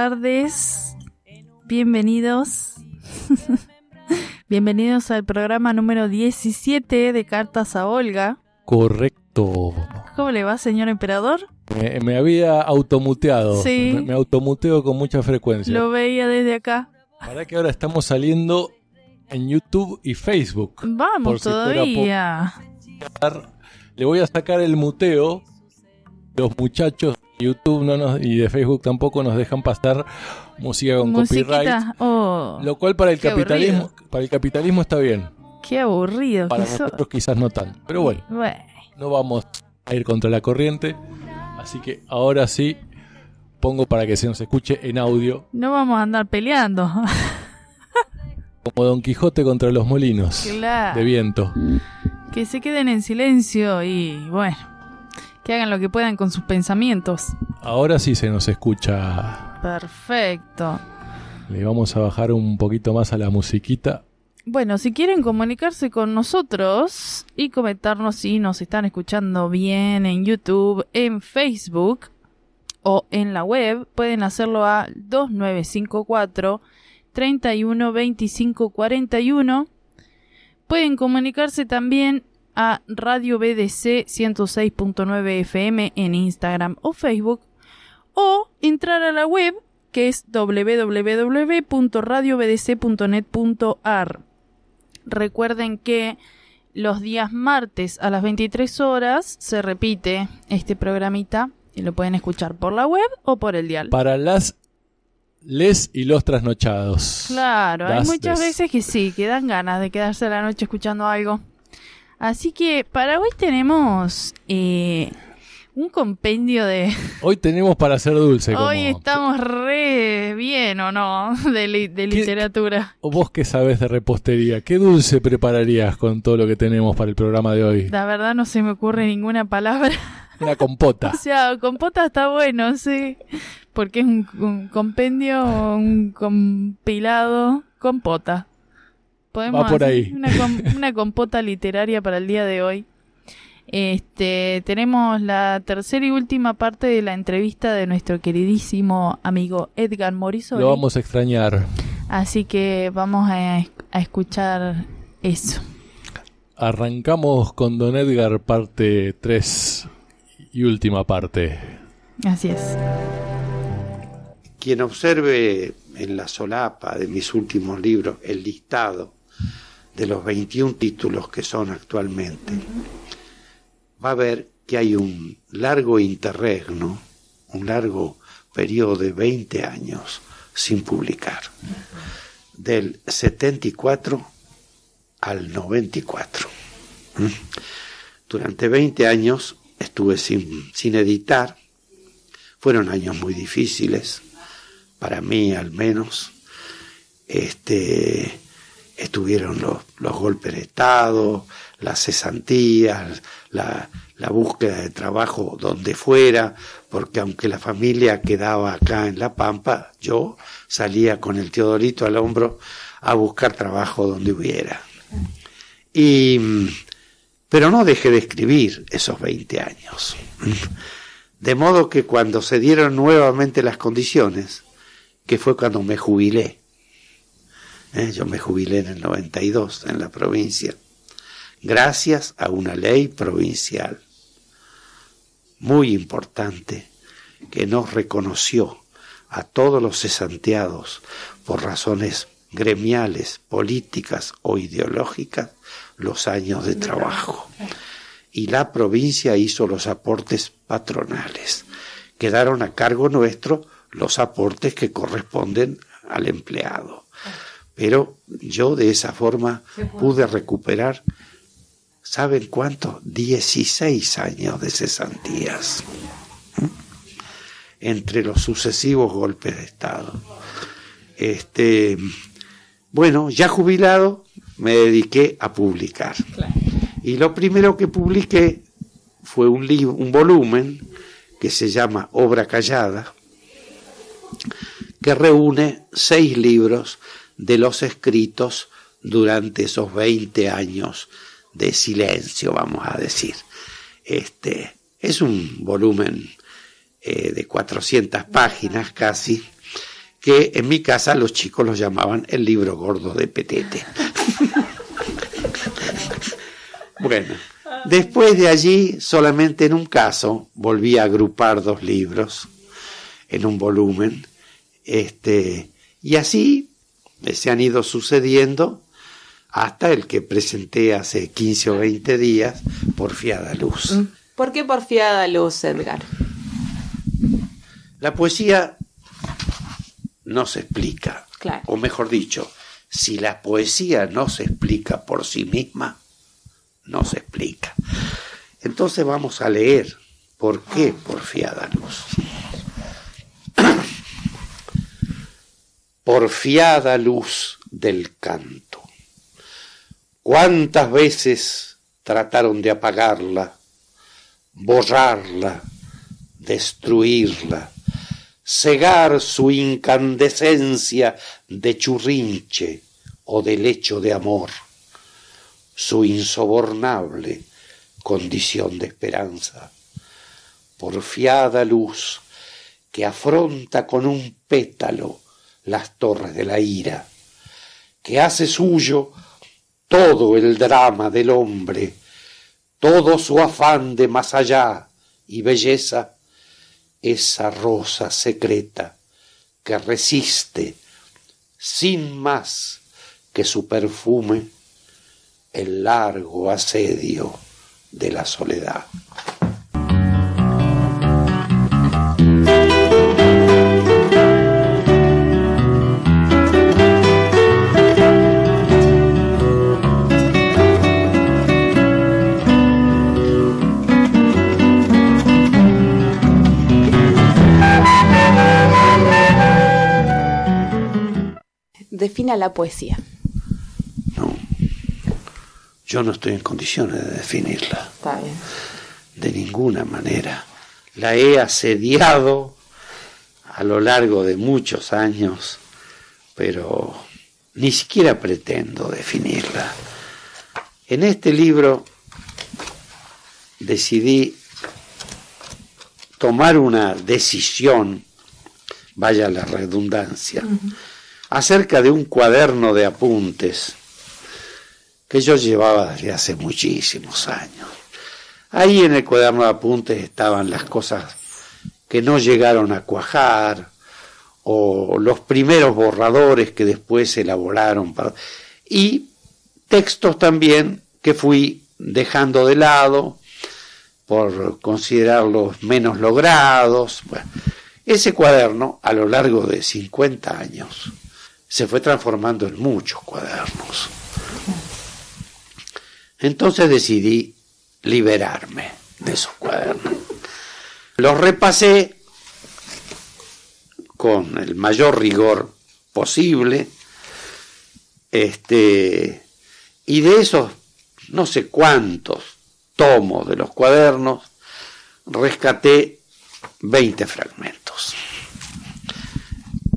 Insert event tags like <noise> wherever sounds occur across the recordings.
tardes, bienvenidos. <laughs> bienvenidos al programa número 17 de Cartas a Olga. Correcto. ¿Cómo le va, señor emperador? Me, me había automuteado. Sí. Me, me automuteo con mucha frecuencia. Lo veía desde acá. Para que ahora estamos saliendo en YouTube y Facebook. Vamos si todavía. Le voy a sacar el muteo. Los muchachos YouTube no nos, y de Facebook tampoco nos dejan pasar música con copyright. Oh, Lo cual para el capitalismo, para el capitalismo está bien. qué aburrido Para que nosotros quizás no tanto. Pero bueno, Bueno, no vamos a ir contra la corriente. Así que ahora sí pongo para que se nos escuche en audio no vamos a andar peleando. como Don Quijote contra los molinos claro. de viento. Que se queden en silencio y bueno, que hagan lo que puedan con sus pensamientos. Ahora sí se nos escucha. Perfecto. Le vamos a bajar un poquito más a la musiquita. Bueno, si quieren comunicarse con nosotros y comentarnos si nos están escuchando bien en YouTube, en Facebook o en la web, pueden hacerlo a 2954 31 25 41. Pueden comunicarse también a Radio BDC 106.9 FM en Instagram o Facebook o entrar a la web que es www.radiobdc.net.ar. Recuerden que los días martes a las 23 horas se repite este programita y lo pueden escuchar por la web o por el dial. Para las les y los trasnochados. Claro, hay muchas veces que sí, que dan ganas de quedarse la noche escuchando algo. Así que para hoy tenemos eh, un compendio de... <laughs> Hoy tenemos para hacer dulce. Como... Hoy estamos re bien, ¿o no? <laughs> De, li- de ¿Qué- literatura. ¿O vos que sabes de repostería? ¿Qué dulce prepararías con todo lo que tenemos para el programa de hoy? La verdad no se me ocurre ninguna palabra. <laughs> Una compota. O sea, compota está bueno, sí. Porque es un, un compendio, un compilado, compota. Podemos Va por hacer ahí. Una, com- <laughs> una compota literaria para el día de hoy. Este, tenemos la tercera y última parte de la entrevista de nuestro queridísimo amigo Edgar Morisoli. Lo vamos a extrañar. Así que vamos a, a escuchar eso. Arrancamos con Don Edgar parte 3 y última parte. Así es. Quien observe en la solapa de mis últimos libros el listado de los 21 títulos que son actualmente, va a ver que hay un largo interregno, un largo periodo de 20 años sin publicar, del 74 al 94. ¿Mm? Durante 20 años estuve sin, sin editar, fueron años muy difíciles, para mí al menos. Este, estuvieron los, los golpes de Estado, las cesantías, la, la búsqueda de trabajo donde fuera, porque aunque la familia quedaba acá en La Pampa, yo salía con el Teodorito al hombro a buscar trabajo donde hubiera. Y, pero no dejé de escribir esos 20 años. De modo que cuando se dieron nuevamente las condiciones, que fue cuando me jubilé, ¿eh? yo me jubilé en el 92 en la provincia, gracias a una ley provincial muy importante que nos reconoció a todos los cesanteados por razones gremiales, políticas o ideológicas los años de trabajo. Y la provincia hizo los aportes patronales. Quedaron a cargo nuestro los aportes que corresponden al empleado. Pero yo de esa forma pude recuperar, ¿saben cuánto? 16 años de cesantías. ¿Mm? Entre los sucesivos golpes de Estado. Este, bueno, ya jubilado, me dediqué a publicar. Y lo primero que publiqué fue un, libro, un volumen que se llama Obra Callada, que reúne seis libros de los escritos durante esos 20 años de silencio, vamos a decir. Este, es un volumen eh, de 400 páginas casi, que en mi casa los chicos lo llamaban el libro gordo de Petete. <laughs> bueno, después de allí, solamente en un caso, volví a agrupar dos libros en un volumen, este, y así se han ido sucediendo hasta el que presenté hace 15 o 20 días, Porfiada Luz. Mm. ¿Por qué Porfiada Luz, Edgar? La poesía no se explica. Claro. O mejor dicho, si la poesía no se explica por sí misma, no se explica. Entonces vamos a leer por qué porfiada luz. Porfiada luz del canto. ¿Cuántas veces trataron de apagarla, borrarla, destruirla? cegar su incandescencia de churrinche o de lecho de amor, su insobornable condición de esperanza, porfiada luz que afronta con un pétalo las torres de la ira, que hace suyo todo el drama del hombre, todo su afán de más allá y belleza, esa rosa secreta que resiste sin más que su perfume el largo asedio de la soledad. Defina la poesía. No, yo no estoy en condiciones de definirla. Está bien. De ninguna manera. La he asediado a lo largo de muchos años, pero ni siquiera pretendo definirla. En este libro decidí tomar una decisión, vaya la redundancia, acerca de un cuaderno de apuntes que yo llevaba desde hace muchísimos años. Ahí en el cuaderno de apuntes estaban las cosas que no llegaron a cuajar o los primeros borradores que después se elaboraron para... y textos también que fui dejando de lado por considerarlos menos logrados. Bueno, ese cuaderno a lo largo de 50 años se fue transformando en muchos cuadernos. Entonces decidí liberarme de esos cuadernos. Los repasé con el mayor rigor posible. Este, y de esos no sé cuántos tomos de los cuadernos, rescaté 20 fragmentos.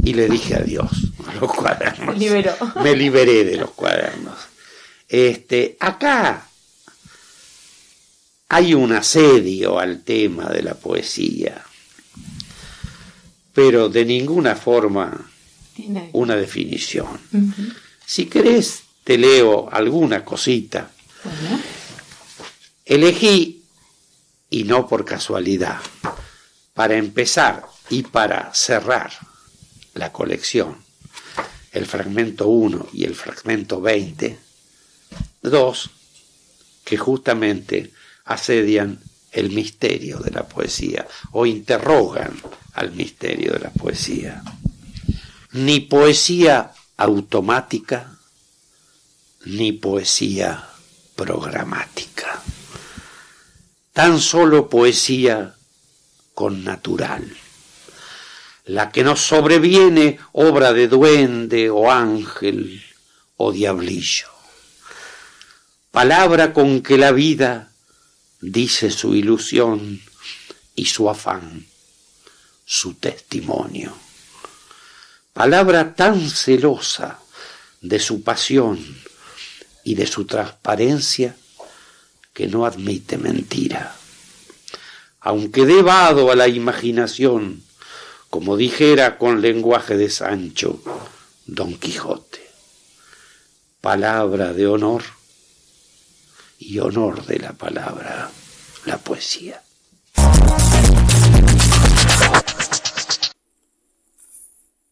Y le dije adiós a <laughs> los cuadernos. Liberó. Me liberé de los cuadernos. Este, acá hay un asedio al tema de la poesía, pero de ninguna forma una definición. Si querés, te leo alguna cosita. Bueno. Elegí, y no por casualidad, para empezar y para cerrar la colección, el fragmento 1 y el fragmento 20, dos que justamente asedian el misterio de la poesía o interrogan al misterio de la poesía. Ni poesía automática, ni poesía programática. Tan solo poesía con natural, la que nos sobreviene obra de duende o ángel o diablillo. Palabra con que la vida dice su ilusión y su afán, su testimonio. Palabra tan celosa de su pasión y de su transparencia que no admite mentira. aunque debado a la imaginación, como dijera con lenguaje de Sancho, Don Quijote. Palabra de honor y honor de la palabra, la poesía.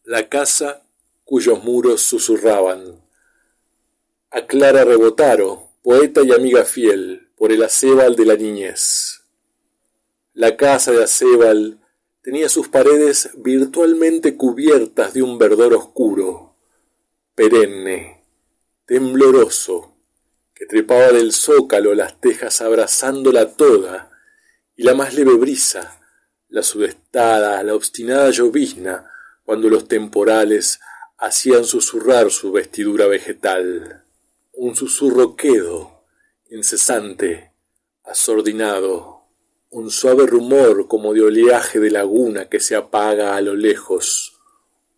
La casa cuyos muros susurraban. A Clara Rebotaro, poeta y amiga fiel, por el acebal de la niñez. La casa de Acebal tenía sus paredes virtualmente cubiertas de un verdor oscuro, perenne, tembloroso, que trepaba del zócalo las tejas abrazándola toda, y la más leve brisa, la sudestada, la obstinada llovizna, cuando los temporales hacían susurrar su vestidura vegetal. Un susurro quedo, incesante, asordinado, un suave rumor como de oleaje de laguna que se apaga a lo lejos,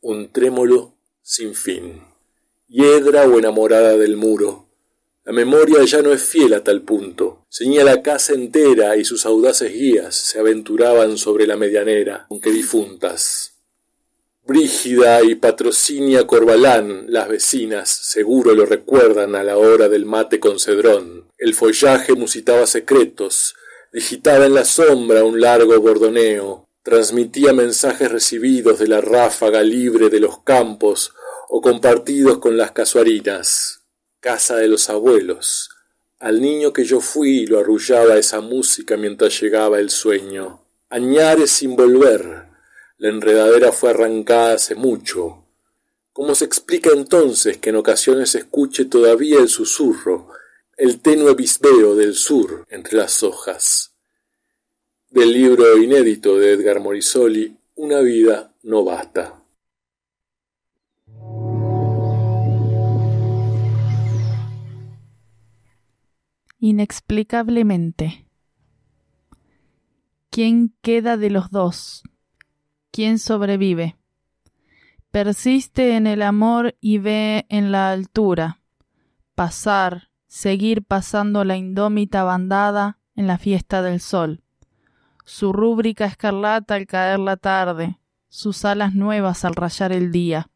un trémolo sin fin. Hiedra o enamorada del muro, la memoria ya no es fiel a tal punto. Ceñía la casa entera y sus audaces guías se aventuraban sobre la medianera, aunque difuntas. Brígida y Patrocinia Corbalán, las vecinas, seguro lo recuerdan a la hora del mate con cedrón. El follaje musitaba secretos, digitaba en la sombra un largo bordoneo, transmitía mensajes recibidos de la ráfaga libre de los campos o compartidos con las casuarinas. Casa de los abuelos. Al niño que yo fui lo arrullaba esa música mientras llegaba el sueño. Añares sin volver, la enredadera fue arrancada hace mucho. ¿Cómo se explica entonces que en ocasiones escuche todavía el susurro, el tenue bisbeo del sur entre las hojas? Del libro inédito de Edgar Morisoli, Una vida no basta. Inexplicablemente. ¿Quién queda de los dos? ¿Quién sobrevive? Persiste en el amor y ve en la altura. Pasar, seguir pasando la indómita bandada en la fiesta del sol. Su rúbrica escarlata al caer la tarde, sus alas nuevas al rayar el día.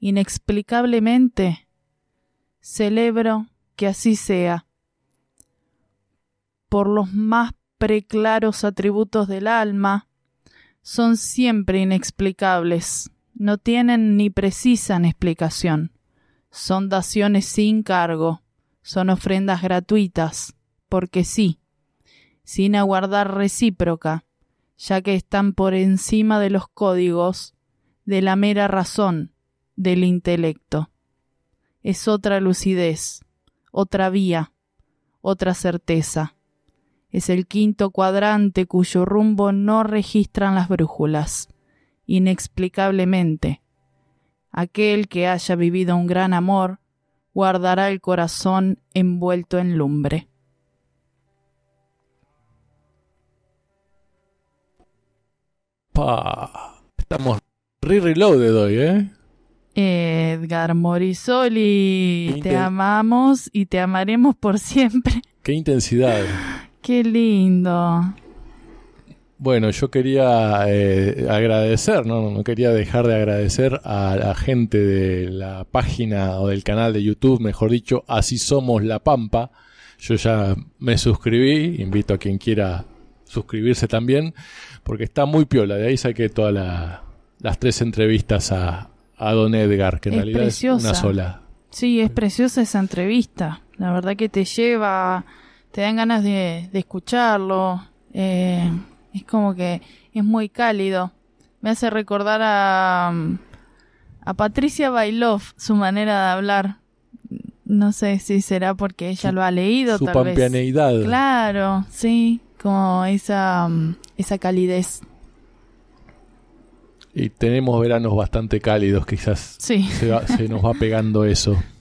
Inexplicablemente, celebro que así sea. Por los más preclaros atributos del alma, son siempre inexplicables, no tienen ni precisan explicación. Son daciones sin cargo, son ofrendas gratuitas, porque sí, sin aguardar recíproca, ya que están por encima de los códigos, de la mera razón, del intelecto. Es otra lucidez, otra vía, otra certeza es el quinto cuadrante cuyo rumbo no registran las brújulas. Inexplicablemente, aquel que haya vivido un gran amor guardará el corazón envuelto en lumbre. Pa, estamos re reloaded hoy, ¿eh? Edgar Morisoli, te amamos y te amaremos por siempre. Qué intensidad. Qué lindo. Bueno, yo quería eh, agradecer, ¿no? no quería dejar de agradecer a la gente de la página o del canal de YouTube, mejor dicho, Así Somos La Pampa. Yo ya me suscribí, invito a quien quiera suscribirse también, porque está muy piola. De ahí saqué todas las tres entrevistas a, a Don Edgar, que en Es realidad preciosa. es una sola. Sí, es preciosa esa entrevista. La verdad que te lleva, te dan ganas de, de escucharlo. Eh, es como que es muy cálido. Me hace recordar a, a Patricia Bailov, su manera de hablar. No sé si será porque ella Su- lo ha leído, Su tal vez. pampeaneidad. Claro, sí, como esa, mm, esa calidez. Y tenemos veranos bastante cálidos, quizás Sí, se, va- se nos va pegando eso. <laughs>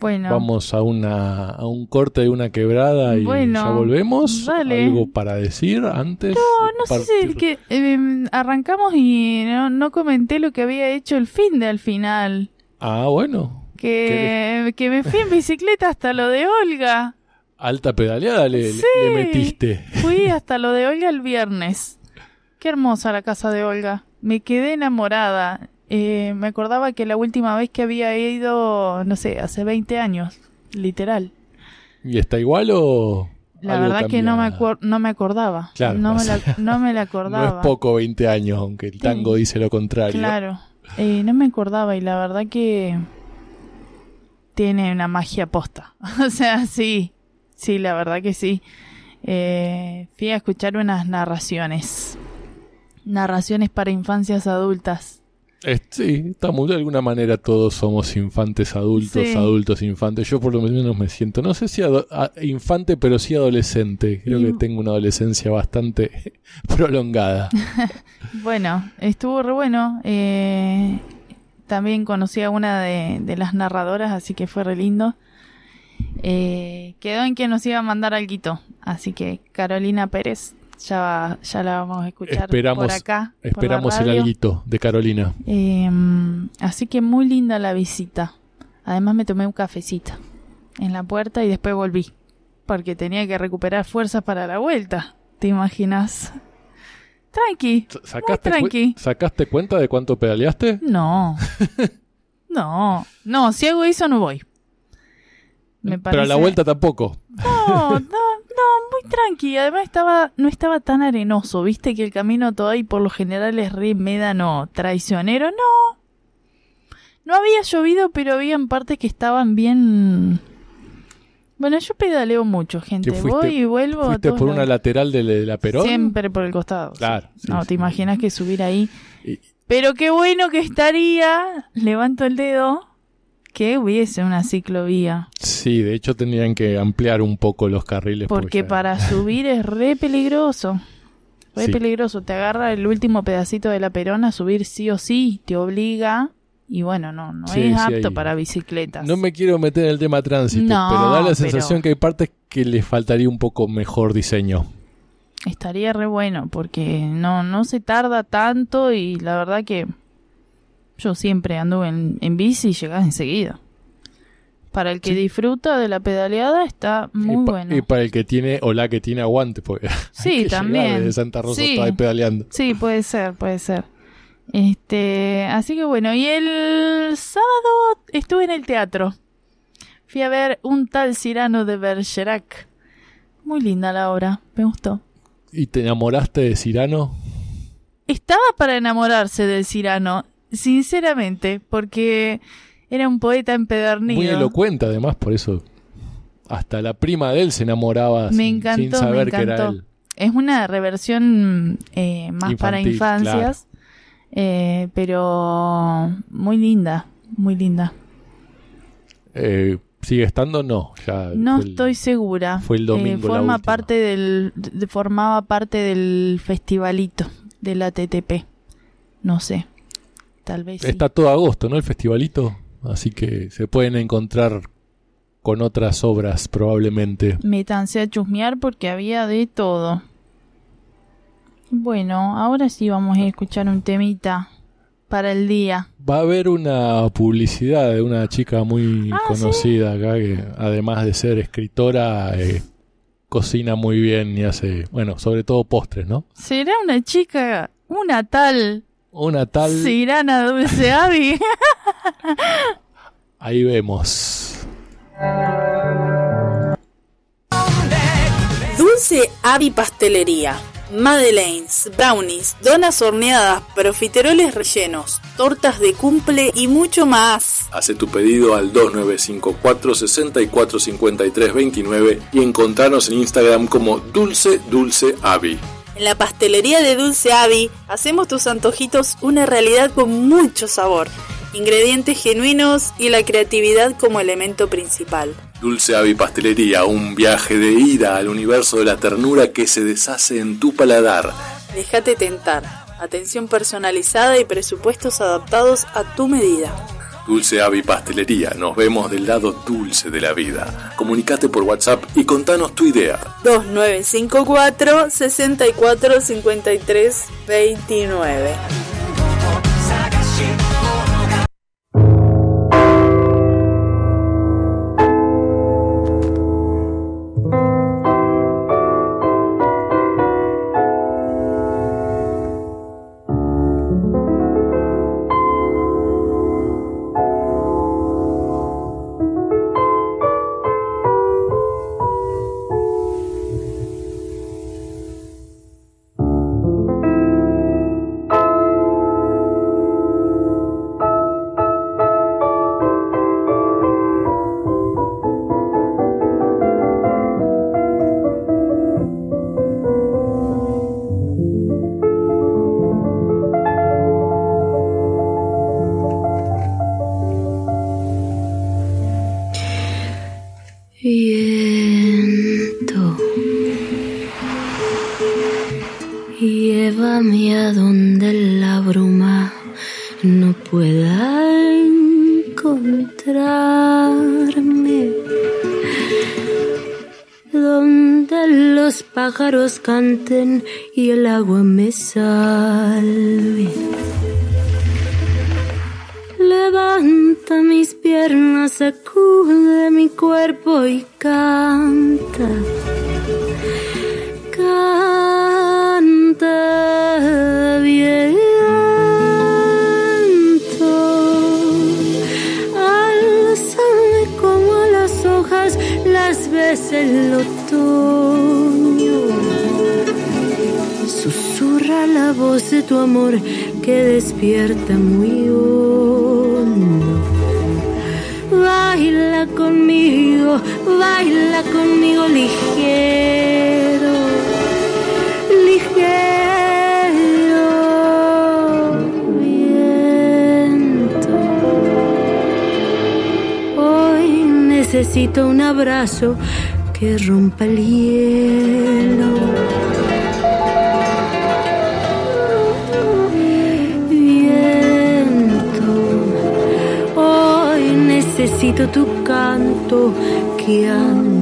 bueno. Vamos a una a un corte de una quebrada y Bueno, ya volvemos. dale. ¿Algo para decir antes? No, no sé si el que eh, arrancamos y no, no comenté lo que había hecho el fin de al final. Ah, bueno. Que, que me fui en bicicleta hasta lo de Olga. Alta pedaleada le, le- Sí. le metiste. Fui <laughs> hasta lo de Olga el viernes. Qué hermosa la casa de Olga. Me quedé enamorada. Eh, me acordaba que la última vez que había ido, no sé, hace 20 años, literal. ¿Y está igual o.? La algo verdad que no me, acuer- no me acordaba. Claro, no, me la, no me la <laughs> No acordaba. es poco 20 años, aunque el tango Sí. dice lo contrario. Claro. Eh, no me acordaba y la verdad que tiene una magia posta. <laughs> o sea, sí. Sí, la verdad que sí. Eh, fui a escuchar unas narraciones. Narraciones para infancias adultas. Es- sí, estamos de alguna manera todos somos infantes adultos, Sí. adultos infantes. Yo por lo menos me siento, no sé si infante, pero sí adolescente. Creo Y- que tengo una adolescencia bastante <laughs> prolongada. <laughs> Bueno, estuvo re bueno. Eh, también conocí a una de, de las narradoras, así que fue re lindo. Eh, quedó en que nos iba a mandar algo. Así que Carolina Pérez, ya, ya la vamos a escuchar Esperamos- por acá. por Esperamos el alguito de Carolina. Eh, así que muy linda la visita. Además me tomé un cafecito en la puerta y después volví. Porque tenía que recuperar fuerzas para la vuelta. ¿Te imaginas? Tranqui. ¿Sacaste, tranqui. cu- ¿Sacaste cuenta de cuánto pedaleaste? No. <laughs> No. No, si hago eso no voy. Me Pero a la vuelta tampoco. No, no, no, muy tranqui. Además estaba, no estaba tan arenoso. Viste que el camino todo ahí por lo general es re médano traicionero. No. No había llovido, pero había partes que estaban bien. Bueno, yo pedaleo mucho, gente. ¿Que fuiste- Voy y vuelvo a ¿Fuiste todos por una lateral de, la Perón? Siempre por el costado. sí. Claro, sí, no, sí. te imaginas que subir ahí. Y- Pero qué bueno que estaría, levanto el dedo, que hubiese una ciclovía. Sí, de hecho tendrían que ampliar un poco los carriles. Porque para subir es re peligroso. Re Sí. peligroso. Te agarra el último pedacito de la perona subir sí o sí. Te obliga. Y bueno, no, no Sí, es sí, apto hay- para bicicletas. No me quiero meter en el tema tránsito, No, pero da la pero- sensación que hay partes que le faltaría un poco mejor diseño. Estaría re bueno porque no, no se tarda tanto y la verdad que yo siempre ando en, en bici y llegas enseguida. Para el que Sí. disfruta de la pedaleada está muy y, bueno. y para el que tiene o la que tiene aguante, porque <laughs> hay Sí, que también. desde Santa Rosa Sí. pedaleando. Sí, puede ser, puede ser. Este, así que bueno, y el sábado estuve en el teatro. Fui a ver un tal Cirano de Bergerac. Muy linda la obra, me gustó. ¿Y te enamoraste de Cirano? Estaba para enamorarse del Cirano, sinceramente, porque era un poeta empedernido. Muy elocuente, además, por eso. Hasta la prima de él se enamoraba Me sin, encantó, sin saber me que era encantó. él. Es una reversión eh, más para infancias, eh, pero muy linda, muy linda. Eh, ¿Sigue estando? No. Ya No el- estoy segura. fue el domingo Eh, la forma parte del, de- formaba parte del festivalito de la TTP. No sé. Tal vez sí. Está todo agosto, ¿no? El festivalito. Así que se pueden encontrar con otras obras probablemente. Métanse a chusmear porque había de todo. Bueno, ahora sí vamos a escuchar un temita para el día. Va a haber una publicidad de una chica muy Ah, conocida acá que además de ser escritora eh, cocina muy bien y hace, bueno, sobre todo postres, ¿no? ¿Será una chica, una tal Una tal, Cirana Dulce Avi? <laughs> ahí vemos. Dulce Avi Pastelería. Madeleines, brownies, donas horneadas, profiteroles rellenos, tortas de cumple y mucho más. Hace tu pedido al 2954 645329 y encontrarnos en Instagram como Dulce Dulce Avi. En la pastelería de Dulce Avi hacemos tus antojitos una realidad con mucho sabor, ingredientes genuinos y la creatividad como elemento principal. Dulce Avi Pastelería, un viaje de ida al universo de la ternura que se deshace en tu paladar. Déjate tentar. Atención personalizada y presupuestos adaptados a tu medida. Dulce Avi Pastelería, nos vemos del lado dulce de la vida. Comunicate por WhatsApp y contanos tu idea. 2954 64 53 29. canten y el agua mesa. muy hondo. Baila conmigo, baila conmigo ligero, ligero viento. Hoy necesito un abrazo que rompa el hielo. que han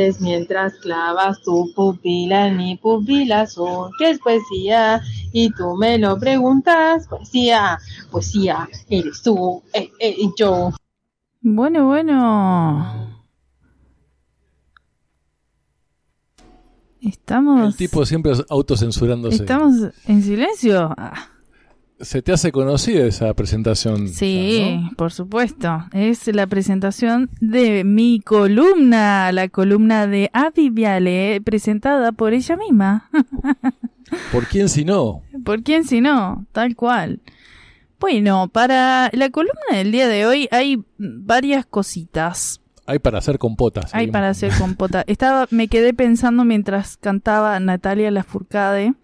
Dices mientras clavas tu pupila en mi pupila azul. ¿Qué es poesía? Y tú me lo preguntas. Poesía, poesía, eres tú, eh, eh, y yo. Bueno, bueno. Estamos. El tipo siempre autocensurándose. Estamos en silencio. Ah, Se te hace conocida esa presentación. sí, ¿no? por supuesto. Es la presentación de mi columna, la columna de Avi Viale, presentada por ella misma. <laughs> ¿Por quién si no? ¿Por quién si no? Tal cual. Bueno, para la columna del día de hoy hay varias cositas. Hay para hacer compotas. Hay para hacer compota. <laughs> Estaba, me quedé pensando mientras cantaba Natalia Lafourcade.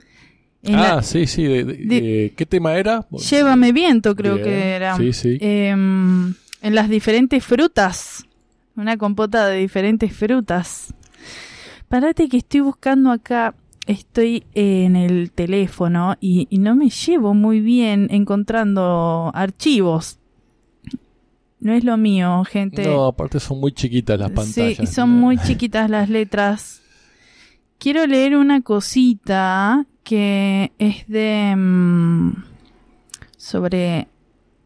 Ah, la- sí, sí. de- de- de- de- ¿Qué tema era? Llévame viento, creo Bien, que era. Sí, sí. Em, en las diferentes frutas. Una compota de diferentes frutas. Parate que estoy buscando acá. Estoy en el teléfono y, y no me llevo muy bien encontrando archivos. No es lo mío, gente. No, aparte son muy chiquitas las pantallas. Sí, son muy <laughs> chiquitas las letras. Quiero leer una cosita que es de... mm, sobre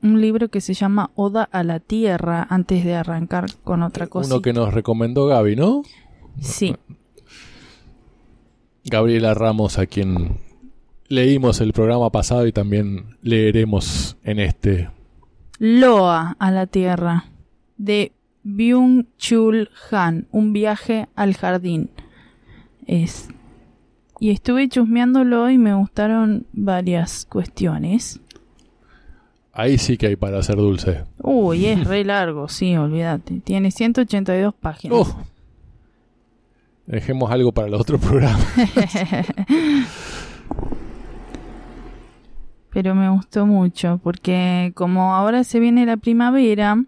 un libro que se llama Oda a la Tierra, antes de arrancar con otra cosa. Uno que nos recomendó Gaby, ¿no? Sí, Gabriela Ramos, a quien leímos el programa pasado y también leeremos en este. Loa a la Tierra, de Byung-Chul Han, un viaje al jardín. Es... Y estuve chusmeándolo y me gustaron varias cuestiones. Ahí sí que hay para hacer dulce. Uy, es re largo, sí, olvídate. Tiene 182 páginas. Dejemos algo para el otro programa. <laughs> Pero me gustó mucho porque como ahora se viene la primavera,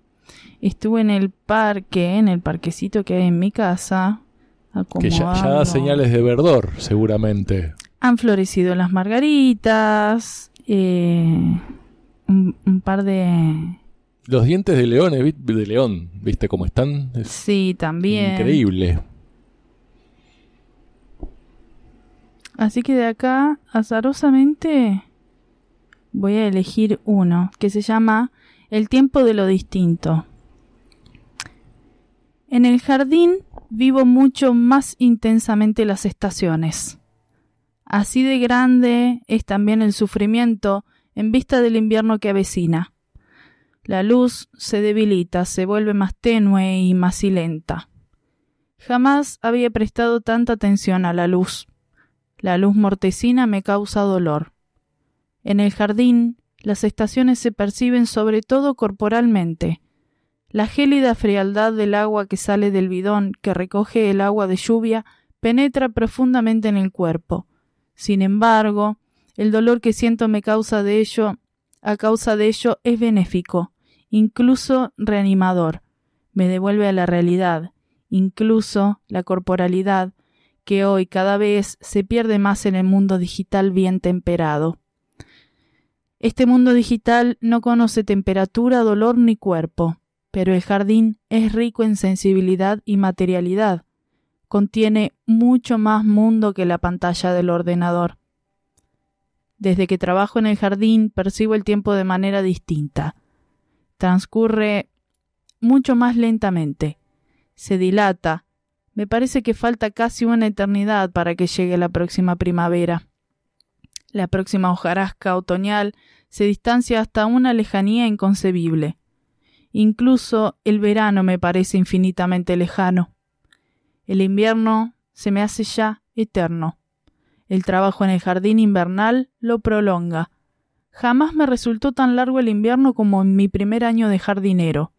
estuve en el parque, en el parquecito que hay en mi casa. Que ya, ya da señales de verdor, seguramente. Han florecido las margaritas, eh, un, un par de... Los dientes de león, de león, ¿viste cómo están? Es Sí, también. increíble. Así que de acá, azarosamente, voy a elegir uno que se llama El tiempo de lo distinto. En el jardín vivo mucho más intensamente las estaciones. Así de grande es también el sufrimiento en vista del invierno que avecina. La luz se debilita, se vuelve más tenue y más silenta. Jamás había prestado tanta atención a la luz. La luz mortecina me causa dolor. En el jardín, las estaciones se perciben sobre todo corporalmente. La gélida frialdad del agua que sale del bidón que recoge el agua de lluvia penetra profundamente en el cuerpo. Sin embargo, el dolor que siento me causa de ello, a causa de ello es benéfico, incluso reanimador. Me devuelve a la realidad, incluso la corporalidad, que hoy cada vez se pierde más en el mundo digital bien temperado. Este mundo digital no conoce temperatura, dolor ni cuerpo, pero el jardín es rico en sensibilidad y materialidad. Contiene mucho más mundo que la pantalla del ordenador. Desde que trabajo en el jardín percibo el tiempo de manera distinta. Transcurre mucho más lentamente. Se dilata, me parece que falta casi una eternidad para que llegue la próxima primavera. La próxima hojarasca otoñal se distancia hasta una lejanía inconcebible. Incluso el verano me parece infinitamente lejano. El invierno se me hace ya eterno. El trabajo en el jardín invernal lo prolonga. Jamás me resultó tan largo el invierno como en mi primer año de jardinero.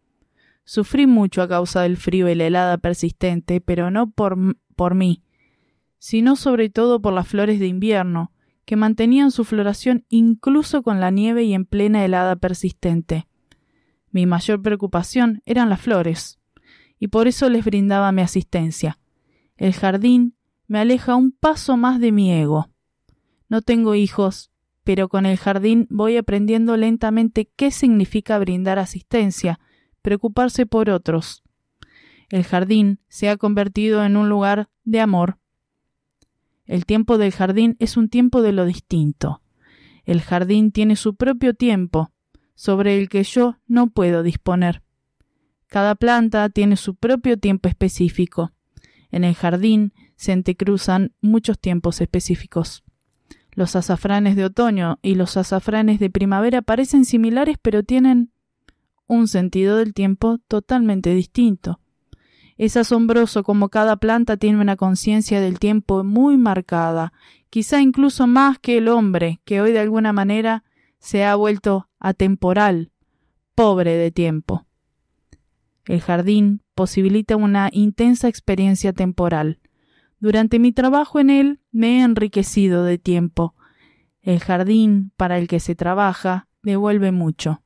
Sufrí mucho a causa del frío y la helada persistente, pero no por, por mí, sino sobre todo por las flores de invierno, que mantenían su floración incluso con la nieve y en plena helada persistente. Mi mayor preocupación eran las flores, y por eso les brindaba mi asistencia. El jardín me aleja un paso más de mi ego. No tengo hijos, pero con el jardín voy aprendiendo lentamente qué significa brindar asistencia, preocuparse por otros. El jardín se ha convertido en un lugar de amor. El tiempo del jardín es un tiempo de lo distinto. El jardín tiene su propio tiempo, sobre el que yo no puedo disponer. Cada planta tiene su propio tiempo específico. En el jardín se entrecruzan muchos tiempos específicos. Los azafranes de otoño y los azafranes de primavera parecen similares pero tienen un sentido del tiempo totalmente distinto. Es asombroso como cada planta tiene una conciencia del tiempo muy marcada, quizá incluso más que el hombre, que hoy de alguna manera se ha vuelto atemporal, pobre de tiempo. El jardín posibilita una intensa experiencia temporal. Durante mi trabajo en él me he enriquecido de tiempo. El jardín para el que se trabaja devuelve mucho.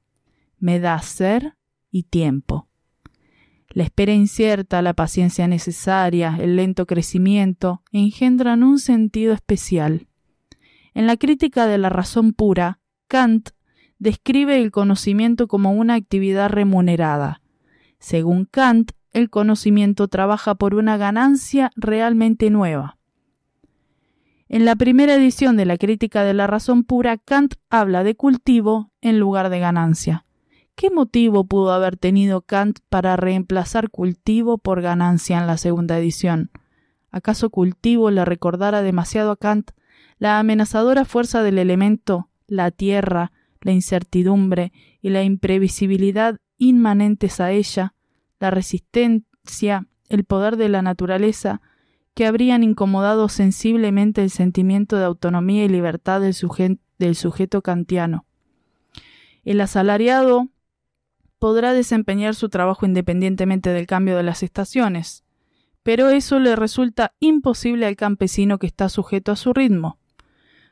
Me da ser y tiempo. La espera incierta, la paciencia necesaria, el lento crecimiento engendran un sentido especial. En la crítica de la razón pura, Kant describe el conocimiento como una actividad remunerada. Según Kant, el conocimiento trabaja por una ganancia realmente nueva. En la primera edición de la Crítica de la Razón Pura, Kant habla de cultivo en lugar de ganancia. ¿Qué motivo pudo haber tenido Kant para reemplazar cultivo por ganancia en la segunda edición? ¿Acaso cultivo le recordara demasiado a Kant la amenazadora fuerza del elemento, la tierra, la incertidumbre y la imprevisibilidad inmanentes a ella, la resistencia, el poder de la naturaleza, que habrían incomodado sensiblemente el sentimiento de autonomía y libertad del, del sujeto kantiano. El asalariado podrá desempeñar su trabajo independientemente del cambio de las estaciones, pero eso le resulta imposible al campesino que está sujeto a su ritmo.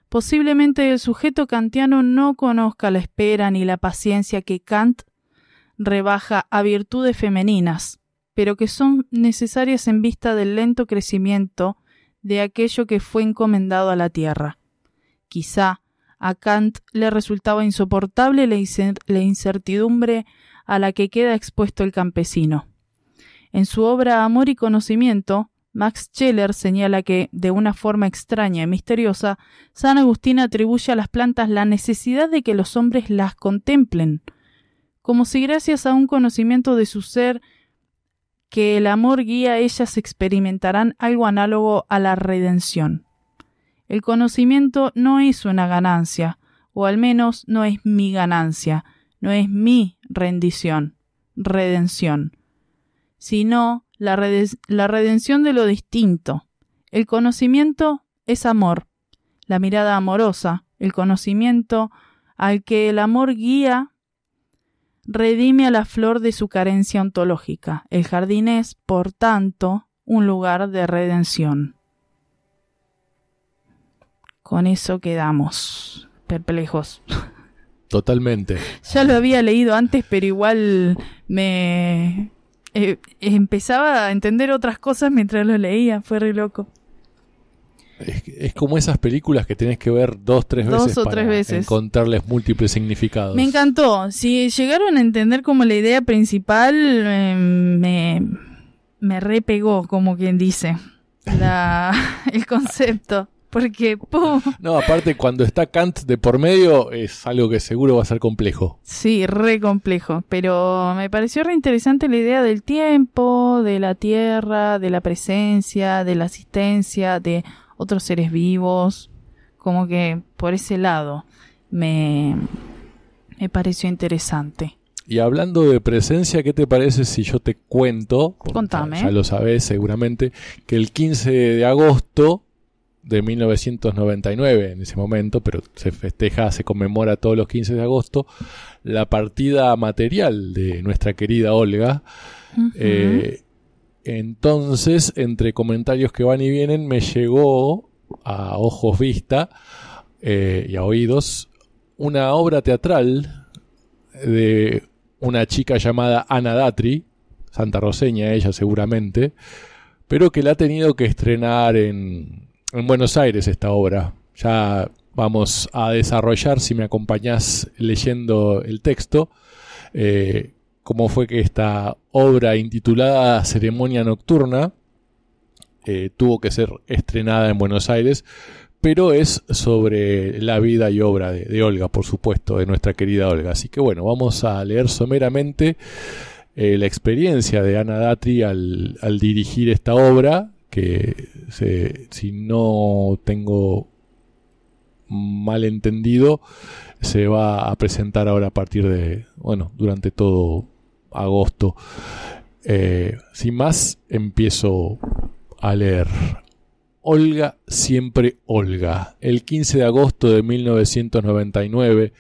Posiblemente el sujeto kantiano no conozca la espera ni la paciencia que Kant rebaja a virtudes femeninas, pero que son necesarias en vista del lento crecimiento de aquello que fue encomendado a la tierra. Quizá a Kant le resultaba insoportable la incertidumbre a la que queda expuesto el campesino. En su obra Amor y Conocimiento, Max Scheller señala que, de una forma extraña y misteriosa, San Agustín atribuye a las plantas la necesidad de que los hombres las contemplen, como si gracias a un conocimiento de su ser que el amor guía ellas experimentarán algo análogo a la redención. El conocimiento no es una ganancia, o al menos no es mi ganancia, no es mi rendición, redención, sino la, la redención de lo distinto. El conocimiento es amor, la mirada amorosa, el conocimiento al que el amor guía redime a la flor de su carencia ontológica. El jardín es, por tanto, un lugar de redención. Con eso quedamos perplejos. Totalmente. Ya lo había leído antes, pero igual me eh, empezaba a entender otras cosas mientras lo leía. Fue re loco. Es, como esas películas que tenés que ver dos, tres Dos veces o para tres veces. encontrarles múltiples significados. Me encantó. Si llegaron a entender como la idea principal, eh, me, me repegó, como quien dice, la, <laughs> el concepto. Porque, ¡pum! No, aparte cuando está Kant de por medio es algo que seguro va a ser complejo. Sí, re complejo. Pero me pareció re interesante la idea del tiempo, de la tierra, de la presencia, de la asistencia, de otros seres vivos. Como que por ese lado me, me pareció interesante. Y hablando de presencia, ¿qué te parece si yo te cuento? Contame. Ya, ya lo sabés seguramente, que el 15 de agosto de 1999 en ese momento, pero se festeja, se conmemora todos los 15 de agosto, la partida material de nuestra querida Olga. Eh, entonces, entre comentarios que van y vienen, me llegó a ojos vista eh, y a oídos una obra teatral de una chica llamada Ana Datri, santa roseña ella seguramente, pero que la ha tenido que estrenar en, en Buenos Aires esta obra. Ya vamos a desarrollar, si me acompañás leyendo el texto, eh, cómo fue que esta obra intitulada Ceremonia Nocturna eh, tuvo que ser estrenada en Buenos Aires, pero es sobre la vida y obra de, Olga, por supuesto, de nuestra querida Olga. Así que bueno, vamos a leer someramente eh, la experiencia de Ana Datri al, al dirigir esta obra, que si no tengo mal entendido, se va a presentar ahora a partir de, bueno, durante todo agosto. Eh, sin más, empiezo a leer. Olga, siempre Olga. El 15 de agosto de 1999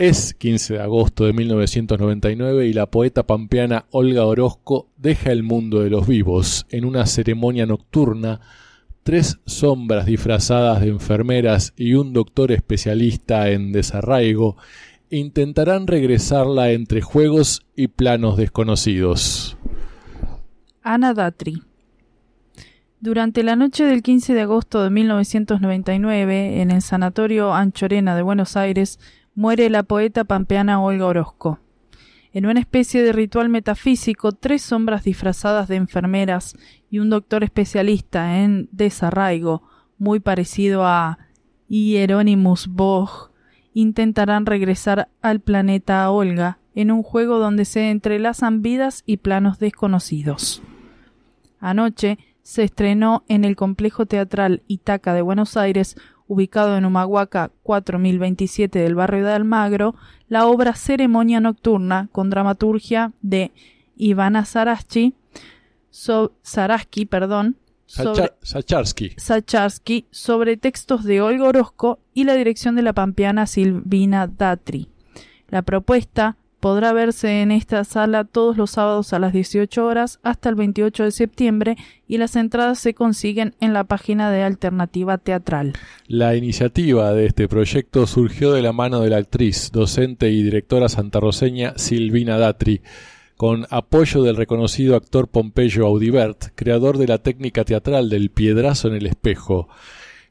es 15 de agosto de 1999 y la poeta pampeana Olga Orozco deja el mundo de los vivos en una ceremonia nocturna. Tres sombras disfrazadas de enfermeras y un doctor especialista en desarraigo intentarán regresarla entre juegos y planos desconocidos. Ana Datri durante la noche del 15 de agosto de 1999, en el Sanatorio Anchorena de Buenos Aires, muere la poeta pampeana Olga Orozco. En una especie de ritual metafísico, tres sombras disfrazadas de enfermeras y un doctor especialista en desarraigo, muy parecido a Hieronymus Bosch, intentarán regresar al planeta Olga en un juego donde se entrelazan vidas y planos desconocidos. Anoche, se estrenó en el Complejo Teatral Itaca de Buenos Aires, ubicado en Humahuaca 4027 del barrio de Almagro, la obra Ceremonia Nocturna con dramaturgia de Ivana Saraski, perdón, sobre, sobre textos de Olga Orozco y la dirección de la pampeana Silvina Datri. La propuesta podrá verse en esta sala todos los sábados a las 18 horas hasta el 28 de septiembre y las entradas se consiguen en la página de Alternativa Teatral. La iniciativa de este proyecto surgió de la mano de la actriz, docente y directora santarroseña Silvina Datri, con apoyo del reconocido actor Pompeyo Audibert, creador de la técnica teatral del piedrazo en el espejo.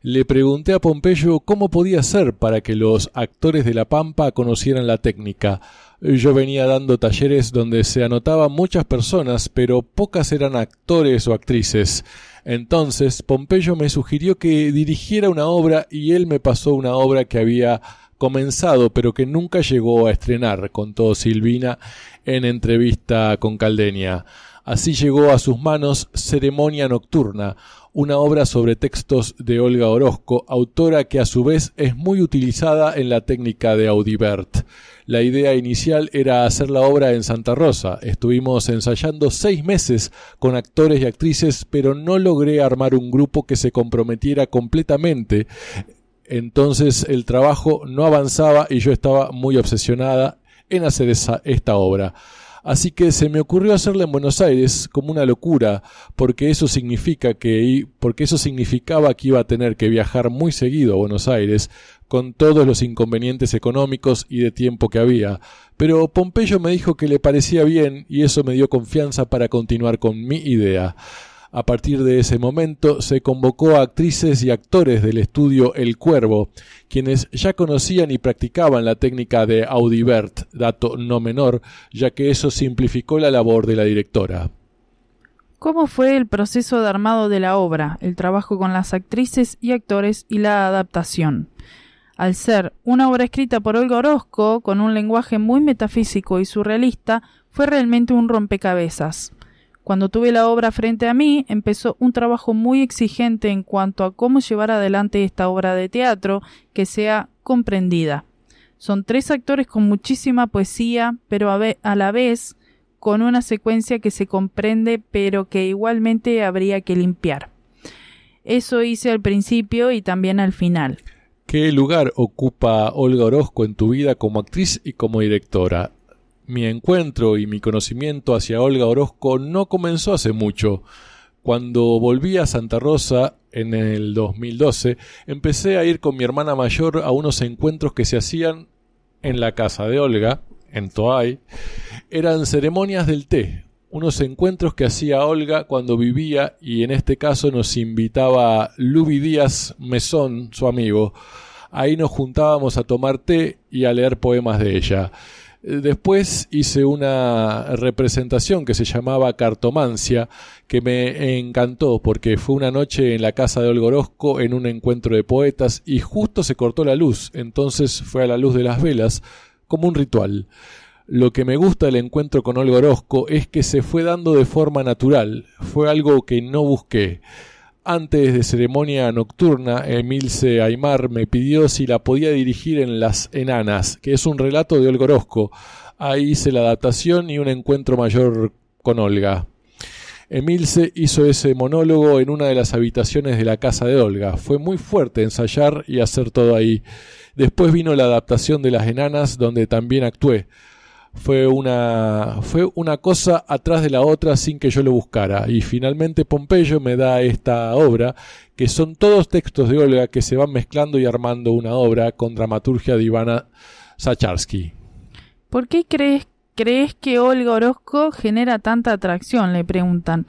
Le pregunté a Pompeyo cómo podía ser para que los actores de La Pampa conocieran la técnica. Yo venía dando talleres donde se anotaban muchas personas, pero pocas eran actores o actrices. Entonces Pompeyo me sugirió que dirigiera una obra y él me pasó una obra que había comenzado pero que nunca llegó a estrenar, contó Silvina en entrevista con Caldeña. Así llegó a sus manos Ceremonia Nocturna, una obra sobre textos de Olga Orozco, autora que a su vez es muy utilizada en la técnica de Audibert. La idea inicial era hacer la obra en Santa Rosa. Estuvimos ensayando seis meses con actores y actrices, pero no logré armar un grupo que se comprometiera completamente. Entonces el trabajo no avanzaba y yo estaba muy obsesionada en hacer esta obra. Así que se me ocurrió hacerla en Buenos Aires como una locura, porque eso significa que porque eso significaba que iba a tener que viajar muy seguido a Buenos Aires con todos los inconvenientes económicos y de tiempo que había. Pero Pompeyo me dijo que le parecía bien y eso me dio confianza para continuar con mi idea. A partir de ese momento se convocó a actrices y actores del estudio El Cuervo, quienes ya conocían y practicaban la técnica de Audibert, dato no menor, ya que eso simplificó la labor de la directora. ¿Cómo fue el proceso de armado de la obra, el trabajo con las actrices y actores y la adaptación? Al ser una obra escrita por Olga Orozco, con un lenguaje muy metafísico y surrealista, fue realmente un rompecabezas. Cuando tuve la obra frente a mí, empezó un trabajo muy exigente en cuanto a cómo llevar adelante esta obra de teatro que sea comprendida. Son tres actores con muchísima poesía, pero a, la vez con una secuencia que se comprende, pero que igualmente habría que limpiar. Eso hice al principio y también al final. ¿Qué lugar ocupa Olga Orozco en tu vida como actriz y como directora? Mi encuentro y mi conocimiento hacia Olga Orozco no comenzó hace mucho. Cuando volví a Santa Rosa en el 2012, empecé a ir con mi hermana mayor a unos encuentros que se hacían en la casa de Olga, en Toay. Eran ceremonias del té, unos encuentros que hacía Olga cuando vivía y en este caso nos invitaba Lubi Díaz Mesón, su amigo. Ahí nos juntábamos a tomar té y a leer poemas de ella. Después hice una representación que se llamaba Cartomancia, que me encantó porque fue una noche en la casa de Olga Orozco en un encuentro de poetas y justo se cortó la luz, entonces fue a la luz de las velas, como un ritual. Lo que me gusta del encuentro con Olga Orozco es que se fue dando de forma natural, fue algo que no busqué. Antes de ceremonia nocturna, Emilce Aymar me pidió si la podía dirigir en Las Enanas, que es un relato de Olga Orozco. Ahí hice la adaptación y un encuentro mayor con Olga. Emilce hizo ese monólogo en una de las habitaciones de la casa de Olga. Fue muy fuerte ensayar y hacer todo ahí. Después vino la adaptación de Las Enanas, donde también actué fue una, fue una cosa atrás de la otra sin que yo lo buscara. Y finalmente Pompeyo me da esta obra, que son todos textos de Olga que se van mezclando y armando una obra con dramaturgia de Ivana Sacharsky. ¿Por qué crees, crees que Olga Orozco genera tanta atracción? Le preguntan.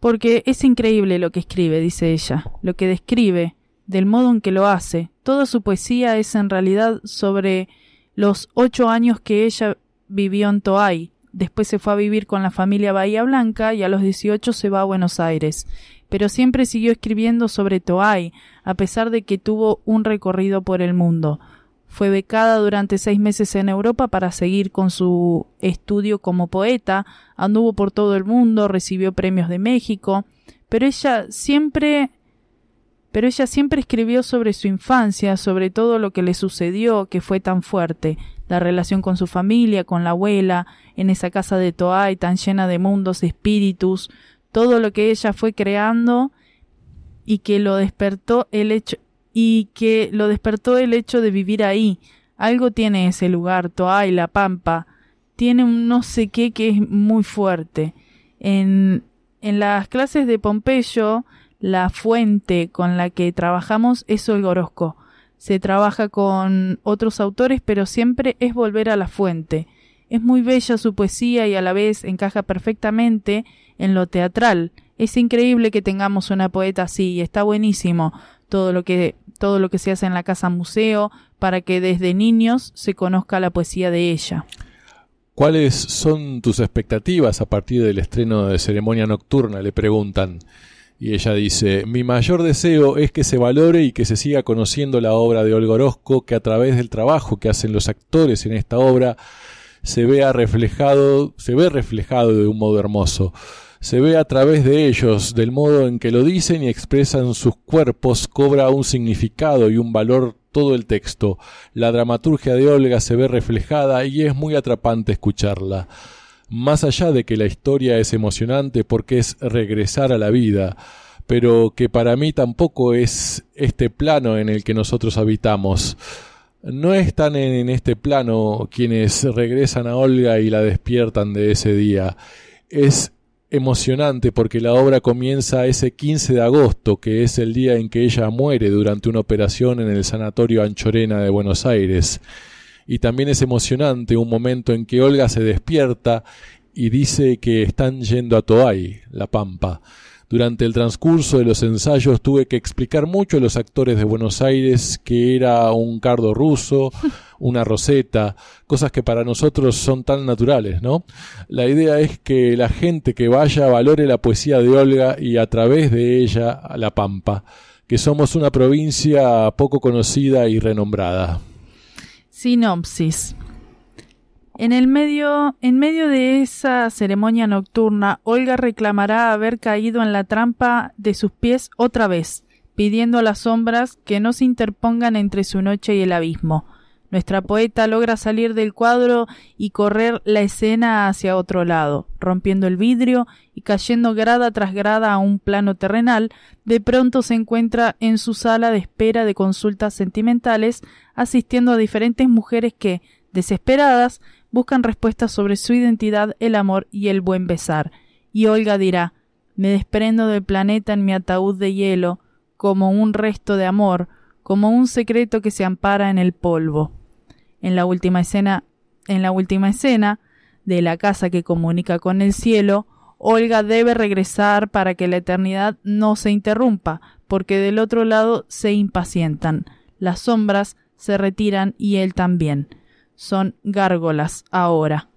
Porque es increíble lo que escribe, dice ella, lo que describe, del modo en que lo hace. Toda su poesía es en realidad sobre los ocho años que ella vivió en Toay, después se fue a vivir con la familia Bahía Blanca y a los 18 se va a Buenos Aires. Pero siempre siguió escribiendo sobre Toay, a pesar de que tuvo un recorrido por el mundo. Fue becada durante seis meses en Europa para seguir con su estudio como poeta, anduvo por todo el mundo, recibió premios de México, pero ella siempre pero ella siempre escribió sobre su infancia, sobre todo lo que le sucedió, que fue tan fuerte, la relación con su familia, con la abuela, en esa casa de Toay tan llena de mundos, espíritus, todo lo que ella fue creando y que lo despertó el hecho y que lo despertó el hecho de vivir ahí. Algo tiene ese lugar, Toay, la Pampa, tiene un no sé qué que es muy fuerte. En en las clases de Pompeyo la fuente con la que trabajamos es Olga Orozco. Se trabaja con otros autores, pero siempre es volver a la fuente. Es muy bella su poesía y a la vez encaja perfectamente en lo teatral. Es increíble que tengamos una poeta así y está buenísimo todo lo que todo lo que se hace en la casa museo para que desde niños se conozca la poesía de ella. ¿Cuáles son tus expectativas a partir del estreno de Ceremonia Nocturna? Le preguntan. Y ella dice, mi mayor deseo es que se valore y que se siga conociendo la obra de Olga Orozco, que a través del trabajo que hacen los actores en esta obra se vea reflejado, se ve reflejado de un modo hermoso. Se ve a través de ellos, del modo en que lo dicen y expresan sus cuerpos, cobra un significado y un valor todo el texto. La dramaturgia de Olga se ve reflejada y es muy atrapante escucharla más allá de que la historia es emocionante porque es regresar a la vida, pero que para mí tampoco es este plano en el que nosotros habitamos. No están en este plano quienes regresan a Olga y la despiertan de ese día. Es emocionante porque la obra comienza ese 15 de agosto, que es el día en que ella muere durante una operación en el Sanatorio Anchorena de Buenos Aires y también es emocionante un momento en que Olga se despierta y dice que están yendo a Toay, La Pampa. Durante el transcurso de los ensayos tuve que explicar mucho a los actores de Buenos Aires que era un cardo ruso, <laughs> una roseta, cosas que para nosotros son tan naturales, ¿no? La idea es que la gente que vaya valore la poesía de Olga y a través de ella La Pampa, que somos una provincia poco conocida y renombrada. Sinopsis. En el medio, en medio de esa ceremonia nocturna, Olga reclamará haber caído en la trampa de sus pies otra vez, pidiendo a las sombras que no se interpongan entre su noche y el abismo. Nuestra poeta logra salir del cuadro y correr la escena hacia otro lado, rompiendo el vidrio y cayendo grada tras grada a un plano terrenal, de pronto se encuentra en su sala de espera de consultas sentimentales, asistiendo a diferentes mujeres que, desesperadas, buscan respuestas sobre su identidad, el amor y el buen besar. Y Olga dirá Me desprendo del planeta en mi ataúd de hielo, como un resto de amor, como un secreto que se ampara en el polvo en la última escena, en la última escena de la casa que comunica con el cielo, Olga debe regresar para que la eternidad no se interrumpa, porque del otro lado se impacientan. Las sombras se retiran y él también. Son gárgolas ahora.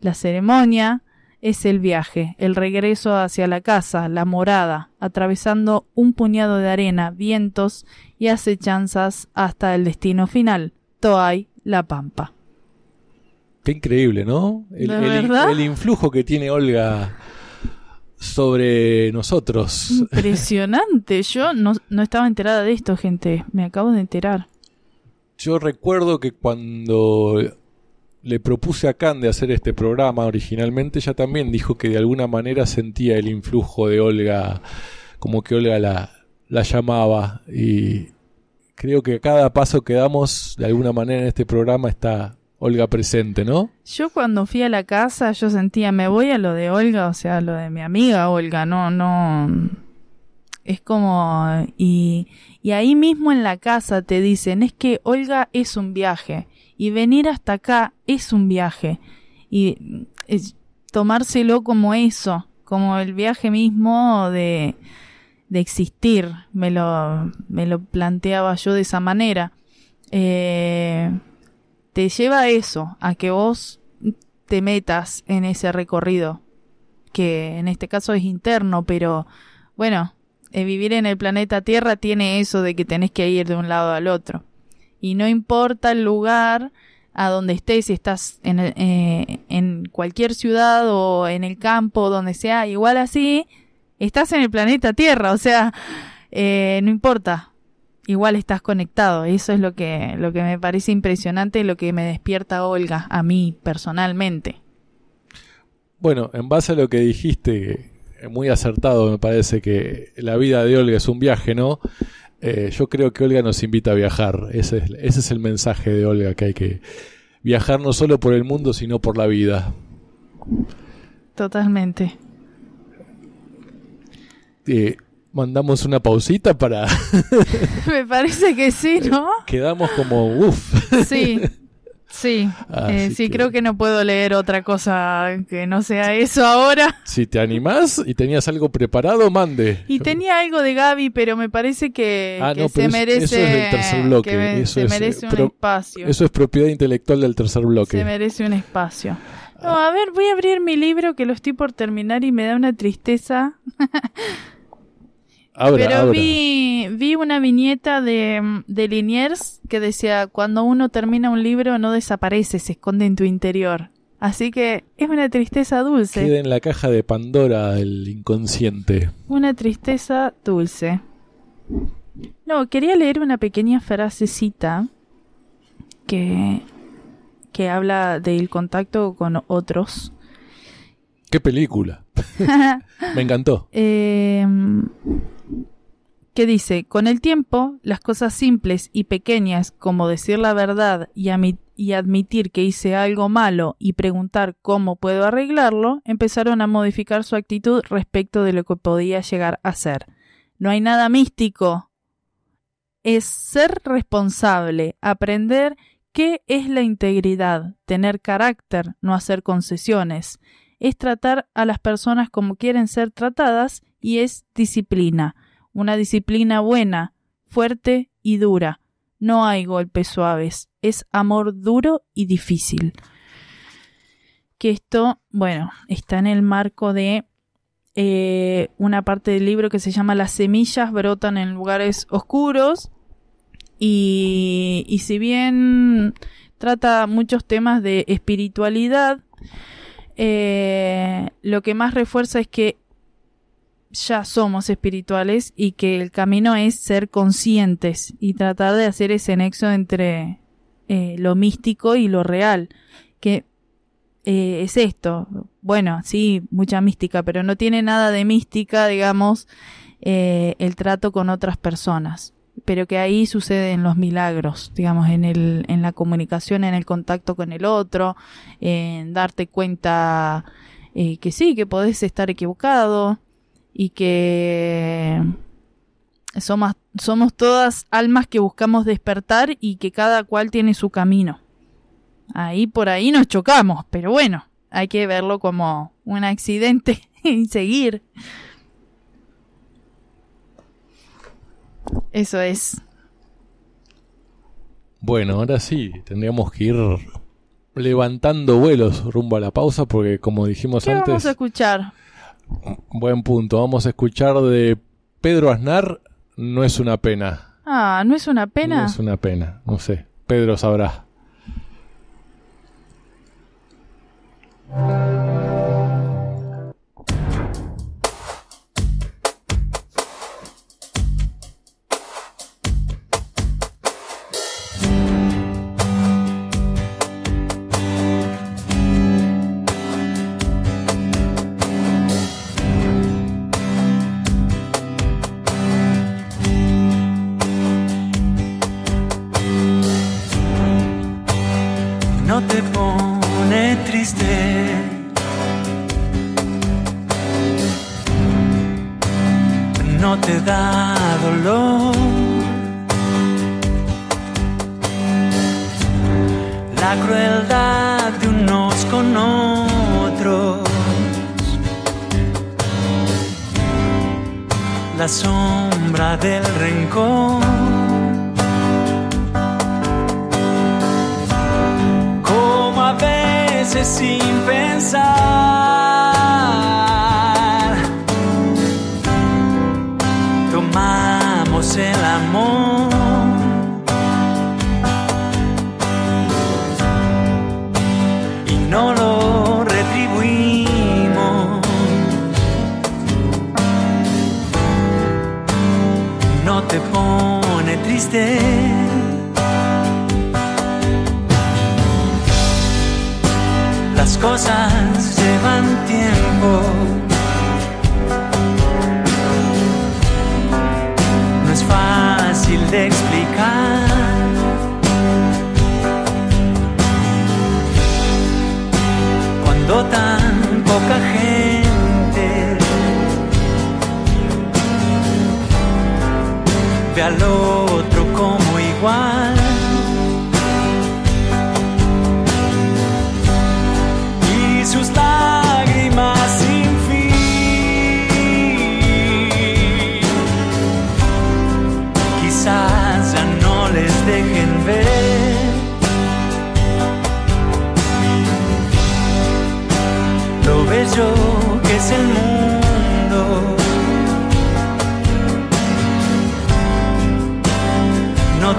La ceremonia es el viaje, el regreso hacia la casa, la morada, atravesando un puñado de arena, vientos y acechanzas hasta el destino final, Toay la Pampa. Qué increíble, ¿no? El, ¿De el- influjo que tiene Olga sobre nosotros. Impresionante. Yo no, no estaba enterada de esto, gente. Me acabo de enterar. Yo recuerdo que cuando le propuse a Can de hacer este programa originalmente, ella también dijo que de alguna manera sentía el influjo de Olga, como que Olga la, la llamaba. Y creo que cada paso que damos, de alguna manera en este programa, está Olga presente, ¿no? Yo cuando fui a la casa, yo sentía, me voy a lo de Olga, o sea, lo de mi amiga Olga, no, no. Es como. Y, y ahí mismo en la casa te dicen, es que Olga es un viaje. Y venir hasta acá es un viaje. Y tomárselo como eso, como el viaje mismo de, de existir. Me lo, me lo planteaba yo de esa manera. Eh, te lleva a eso, a que vos te metas en ese recorrido, que en este caso es interno, pero bueno, eh, vivir en el planeta Tierra tiene eso de que tenés que ir de un lado al otro. Y no importa el lugar a donde estés, si estás en, eh, en cualquier ciudad o en el campo, donde sea, igual así, estás en el planeta Tierra, o sea, eh, no importa, igual estás conectado. Eso es lo que, lo que me parece impresionante, lo que me despierta Olga, a mí personalmente. Bueno, en base a lo que dijiste, eh, muy acertado me parece que la vida de Olga es un viaje, ¿no? Eh, yo creo que Olga nos invita a viajar. Ese es, ese es el mensaje de Olga, que hay que viajar no solo por el mundo, sino por la vida. Totalmente. Eh, mandamos una pausita para... <laughs> me parece que sí, ¿no? Quedamos como, uff. Sí. Sí, <laughs> Eh, sí, que- creo que no puedo leer otra cosa que no sea eso ahora. Si te animás y tenías algo preparado, mande. Y tenía algo de Gaby, pero me parece que, Ah, que no, se merece, eso es del tercer bloque, que eso se es, merece eh, un pro- espacio. Eso es propiedad intelectual del tercer bloque. Se merece un espacio. No, a ver, voy a abrir mi libro que lo estoy por terminar y me da una tristeza. <laughs> Abra, Pero abra. vi, vi una viñeta de, de Liniers que decía, cuando uno termina un libro no desaparece, se esconde en tu interior. Así que es una tristeza dulce. Queda en la caja de Pandora el inconsciente. Una tristeza dulce. No, quería leer una pequeña frasecita que, que habla del contacto con otros. ¡Qué película! <laughs> Me encantó. Eh, que dice, con el tiempo, las cosas simples y pequeñas como decir la verdad y, y admitir que hice algo malo y preguntar cómo puedo arreglarlo, empezaron a modificar su actitud respecto de lo que podía llegar a ser. No hay nada místico. Es ser responsable, aprender qué es la integridad, tener carácter, no hacer concesiones es tratar a las personas como quieren ser tratadas y es disciplina. Una disciplina buena, fuerte y dura. No hay golpes suaves, es amor duro y difícil. Que esto, bueno, está en el marco de eh, una parte del libro que se llama Las semillas brotan en lugares oscuros. Y, si bien trata muchos temas de espiritualidad, eh, lo que más refuerza es que ya somos espirituales y que el camino es ser conscientes y tratar de hacer ese nexo entre, eh, lo místico y lo real, que eh, es esto. Bueno, sí, mucha mística, pero no tiene nada de mística, digamos, el trato con otras personas. Pero que ahí suceden los milagros, digamos, en, el, en la comunicación, en el contacto con el otro, en darte cuenta eh, que sí, que podés estar equivocado y que somos, somos todas almas que buscamos despertar y que cada cual tiene su camino. Ahí por ahí nos chocamos, pero bueno, hay que verlo como un accidente <laughs> y seguir. Eso es. Bueno, ahora sí, tendríamos que ir levantando vuelos rumbo a la pausa porque como dijimos ¿Qué antes, vamos a escuchar? buen punto, vamos a escuchar de Pedro Aznar, no es una pena. Ah, ¿no es una pena? No es una pena, no sé, Pedro sabrá.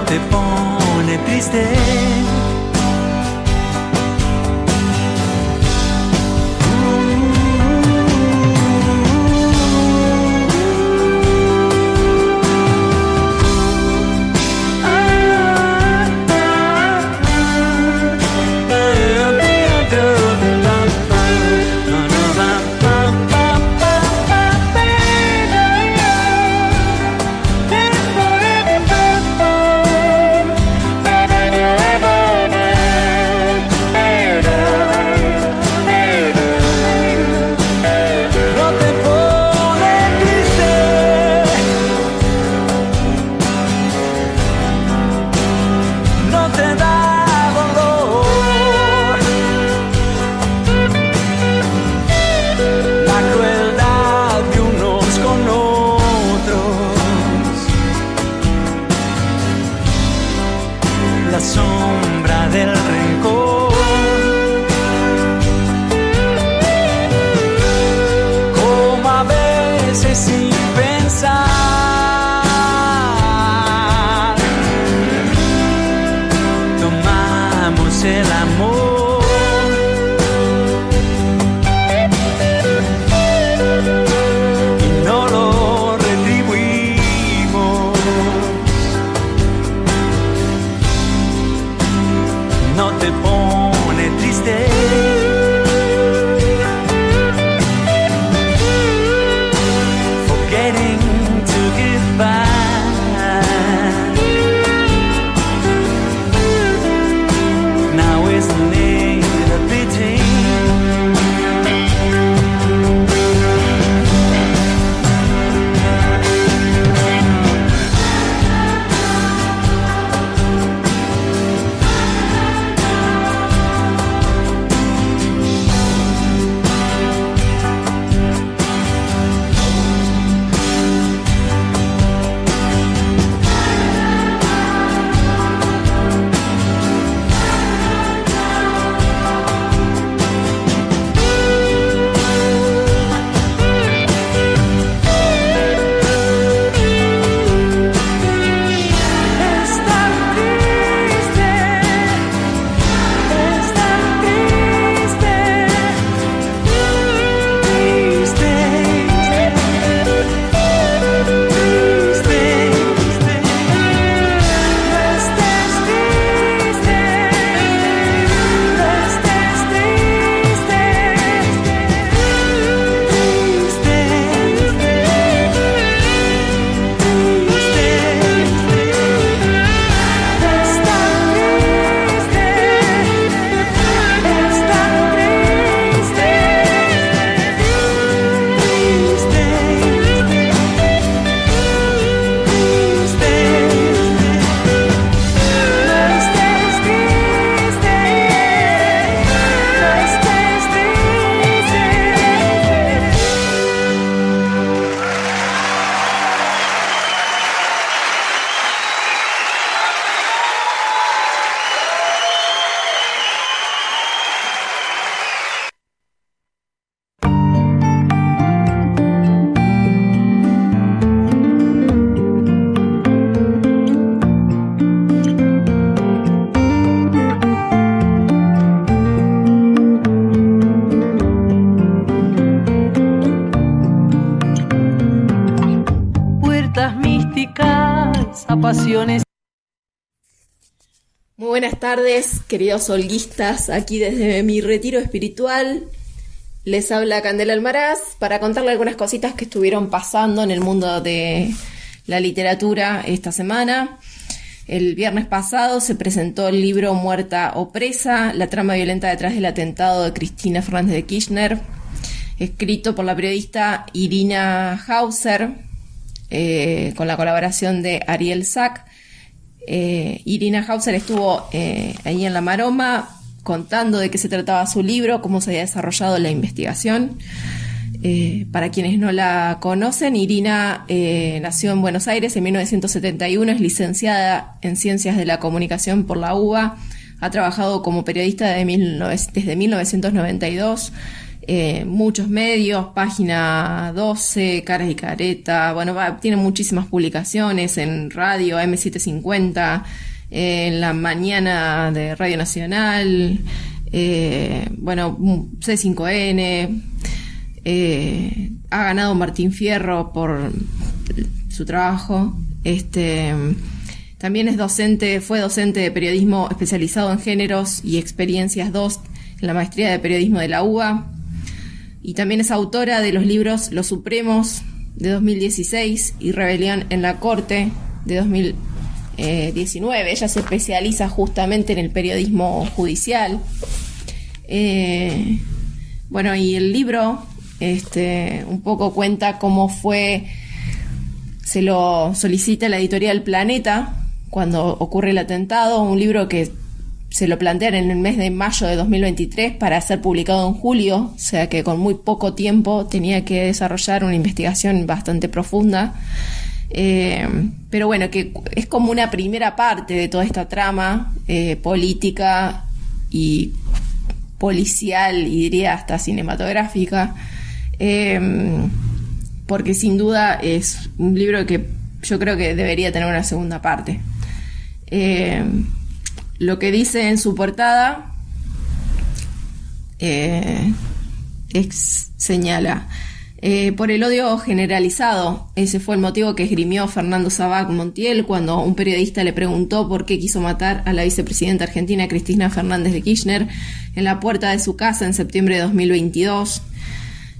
Te pone triste. Queridos holguistas, aquí desde mi retiro espiritual. Les habla Candela Almaraz para contarle algunas cositas que estuvieron pasando en el mundo de la literatura esta semana. El viernes pasado se presentó el libro Muerta o Presa, la trama violenta detrás del atentado de Cristina Fernández de Kirchner, escrito por la periodista Irina Hauser, eh, con la colaboración de Ariel Sack. Eh, Irina Hauser estuvo eh, ahí en La Maroma contando de qué se trataba su libro, cómo se había desarrollado la investigación. Eh, para quienes no la conocen, Irina nació en Buenos Aires en 1971, es licenciada en Ciencias de la Comunicación por la UBA, ha trabajado como periodista desde, 1992, eh, muchos medios, Página 12, Caras y Careta, bueno, tiene muchísimas publicaciones en radio, M750, en la mañana de Radio Nacional, bueno, C5N. Eh, ha ganado Martín Fierro por su trabajo. Este, también es docente, fue docente de periodismo especializado en géneros y experiencias 2 en la maestría de periodismo de la UBA. Y también es autora de los libros Los Supremos de 2016 y Rebelión en la Corte de 2019. Ella se especializa justamente en el periodismo judicial. Eh, bueno, y el libro este, un poco cuenta cómo fue, se lo solicita la editorial Planeta cuando ocurre el atentado, un libro que se lo plantean en el mes de mayo de 2023 para ser publicado en julio, o sea que con muy poco tiempo tenía que desarrollar una investigación bastante profunda. Eh, pero bueno, que es como una primera parte de toda esta trama eh, política y policial y diría hasta cinematográfica Em, porque sin duda es un libro que yo creo que debería tener una segunda parte. Lo que dice en su portada eh, señala eh, por el odio generalizado. Ese fue el motivo que esgrimió Fernando Sabac Montiel cuando un periodista le preguntó por qué quiso matar a la vicepresidenta argentina Cristina Fernández de Kirchner en la puerta de su casa en septiembre de 2022.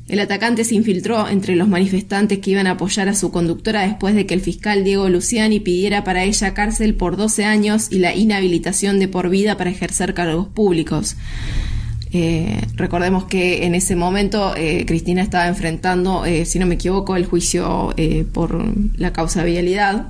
El atacante se infiltró entre los manifestantes que iban a apoyar a su conductora después de que el fiscal Diego Luciani pidiera para ella cárcel por 12 años y la inhabilitación de por vida para ejercer cargos públicos. Eh, recordemos que en ese momento eh, Cristina estaba enfrentando, eh, si no me equivoco, el juicio por la causa vialidad.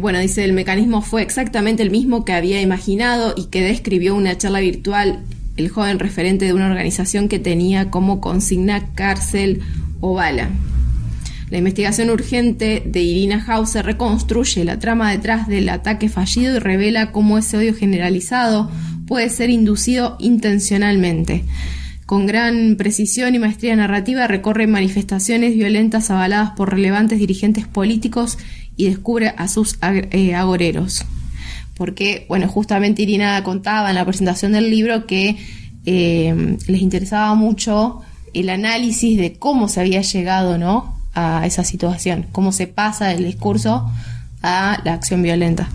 bueno, dice, el mecanismo fue exactamente el mismo que había imaginado y que describió una charla virtual el joven referente de una organización que tenía como consigna cárcel o bala. La investigación urgente de Irina Hauser reconstruye la trama detrás del ataque fallido y revela cómo ese odio generalizado puede ser inducido intencionalmente. Con gran precisión y maestría narrativa recorre manifestaciones violentas avaladas por relevantes dirigentes políticos y descubre a sus eh, agoreros porque, bueno, justamente Irina contaba en la presentación del libro que eh, les interesaba mucho el análisis de cómo se había llegado, ¿no? A esa situación, cómo se pasa del discurso a la acción violenta.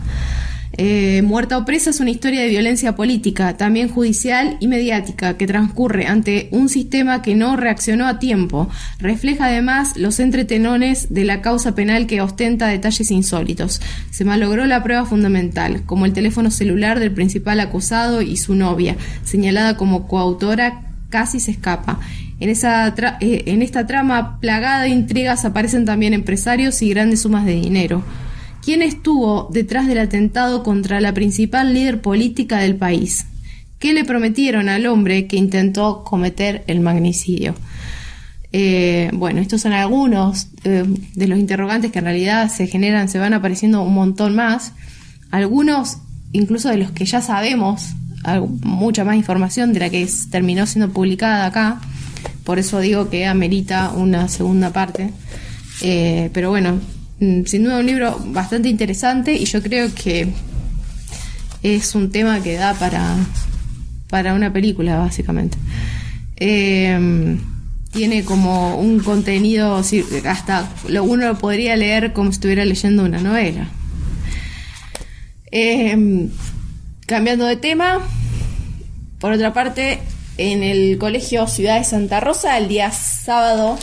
Eh, Muerta o presa es una historia de violencia política, también judicial y mediática, que transcurre ante un sistema que no reaccionó a tiempo. Refleja además los entretenones de la causa penal que ostenta detalles insólitos. Se malogró la prueba fundamental, como el teléfono celular del principal acusado y su novia, señalada como coautora, casi se escapa. En, eh, en esta trama plagada de intrigas aparecen también empresarios y grandes sumas de dinero. ¿Quién estuvo detrás del atentado contra la principal líder política del país? ¿Qué le prometieron al hombre que intentó cometer el magnicidio? Eh, bueno, estos son algunos eh, de los interrogantes que en realidad se generan, se van apareciendo un montón más. Algunos, incluso de los que ya sabemos, mucha más información de la que terminó siendo publicada acá. Por eso digo que amerita una segunda parte. Eh, pero bueno, sin duda un libro bastante interesante y yo creo que es un tema que da para, para una película, básicamente. Em, tiene como un contenido, hasta uno lo podría leer como si estuviera leyendo una novela. Eh, cambiando de tema, por otra parte, en el Colegio Ciudad de Santa Rosa, el día sábado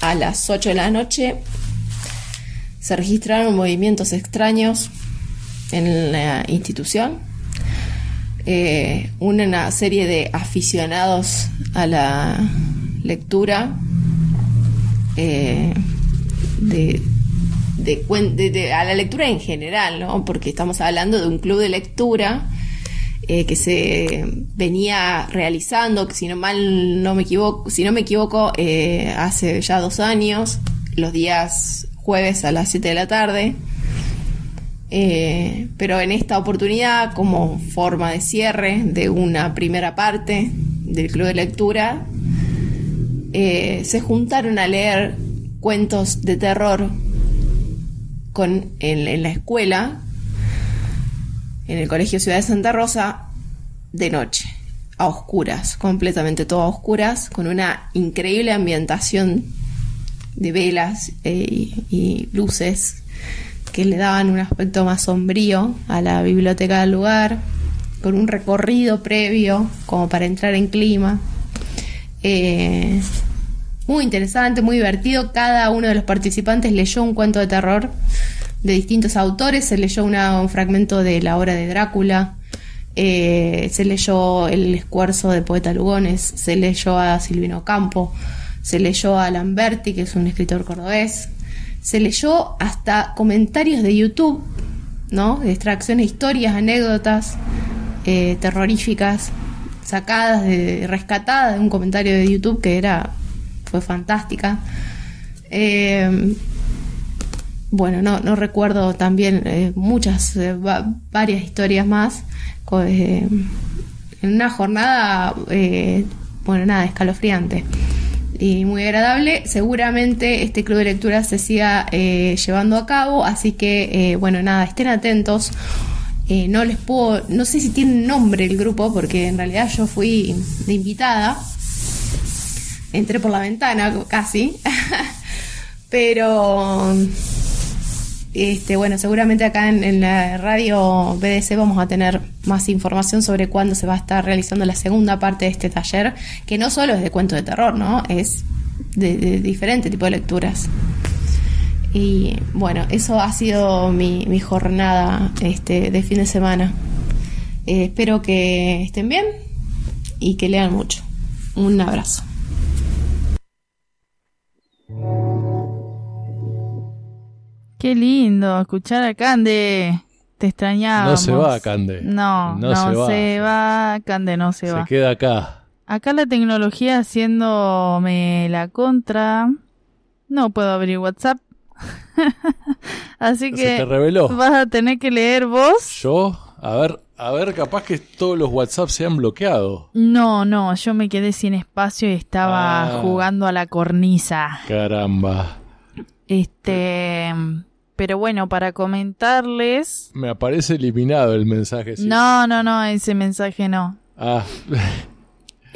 a las 8 de la noche, se registraron movimientos extraños en la institución. Eh, una serie de aficionados a la lectura, eh, de, de de- de- a la lectura en general, ¿no? Porque estamos hablando de un club de lectura eh, que se venía realizando, que si no mal no me equivoco, si no me equivoco, eh, hace ya dos años, los días jueves a las 7 de la tarde. Eh, pero en esta oportunidad, como forma de cierre de una primera parte del club de lectura, eh, se juntaron a leer cuentos de terror con, en, en la escuela, en el Colegio Ciudad de Santa Rosa, de noche, a oscuras, completamente todo a oscuras, con una increíble ambientación de velas eh, y, luces que le daban un aspecto más sombrío a la biblioteca del lugar, con un recorrido previo como para entrar en clima. Eh, muy interesante, muy divertido. Cada uno de los participantes leyó un cuento de terror de distintos autores. Se leyó un fragmento de la obra de Drácula. eh, se leyó El escuerzo de Poeta Lugones. Se leyó a Silvino Campo. Se leyó a Lamberti, que es un escritor cordobés. Se leyó hasta comentarios de YouTube, ¿no? Extracciones, historias, anécdotas eh, terroríficas sacadas de rescatadas de un comentario de YouTube que era fue fantástica. Eh, bueno, no, no recuerdo también eh, muchas, eh, va- varias historias más. eh, en una jornada, bueno, nada, escalofriante y muy agradable. Seguramente este club de lectura se siga eh, llevando a cabo, así que, eh, bueno, nada, estén atentos. Eh, no les puedo, no sé si tiene nombre el grupo, porque en realidad yo fui de invitada. Entré por la ventana casi. <laughs> Pero este, bueno, seguramente acá en, la radio BDC vamos a tener más información sobre cuándo se va a estar realizando la segunda parte de este taller, que no solo es de cuento de terror, ¿no? Es de, de diferente tipo de lecturas. Y bueno, eso ha sido mi, mi jornada este, de fin de semana. Eh, espero que estén bien y que lean mucho. Un abrazo. Qué lindo escuchar a Cande. Te extrañábamos. No se va, Cande. No, No no, se se, va. va. Cande no se, Se va. queda acá. Acá la tecnología haciéndome la contra. No puedo abrir WhatsApp. <laughs> Así Se que te reveló. vas a tener que leer vos. Yo, a ver, a ver, capaz que todos los WhatsApp se han bloqueado. No, no, yo me quedé sin espacio y estaba Ah. jugando a la cornisa. Caramba. Este, pero bueno, para comentarles. Me aparece eliminado el mensaje. sí. No, no, no, ese mensaje no. Ah, <laughs>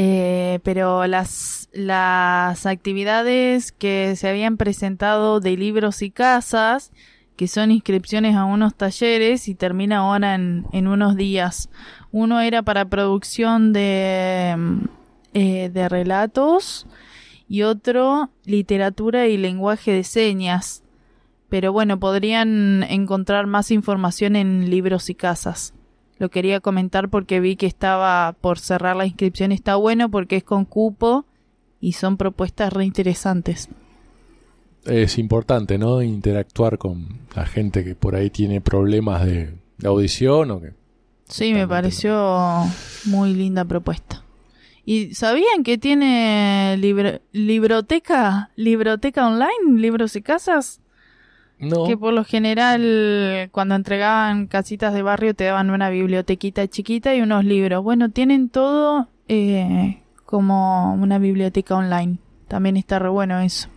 Eh, pero las, las actividades que se habían presentado de libros y casas, que son inscripciones a unos talleres y termina ahora en, en unos días. Uno era para producción de, eh, de relatos y otro literatura y lenguaje de señas. Pero bueno, podrían encontrar más información en libros y casas. Lo quería comentar porque vi que estaba por cerrar la inscripción. Está bueno porque es con cupo y son propuestas reinteresantes. es importante, ¿no? Interactuar con la gente que por ahí tiene problemas de, de audición o que... Sí, me pareció muy linda propuesta. ¿Y sabían que tiene libro- libroteca, libroteca online, libros y casas? No. Que por lo general cuando entregaban casitas de barrio te daban una bibliotequita chiquita y unos libros. Bueno, tienen todo eh, como una biblioteca online. También está re bueno eso.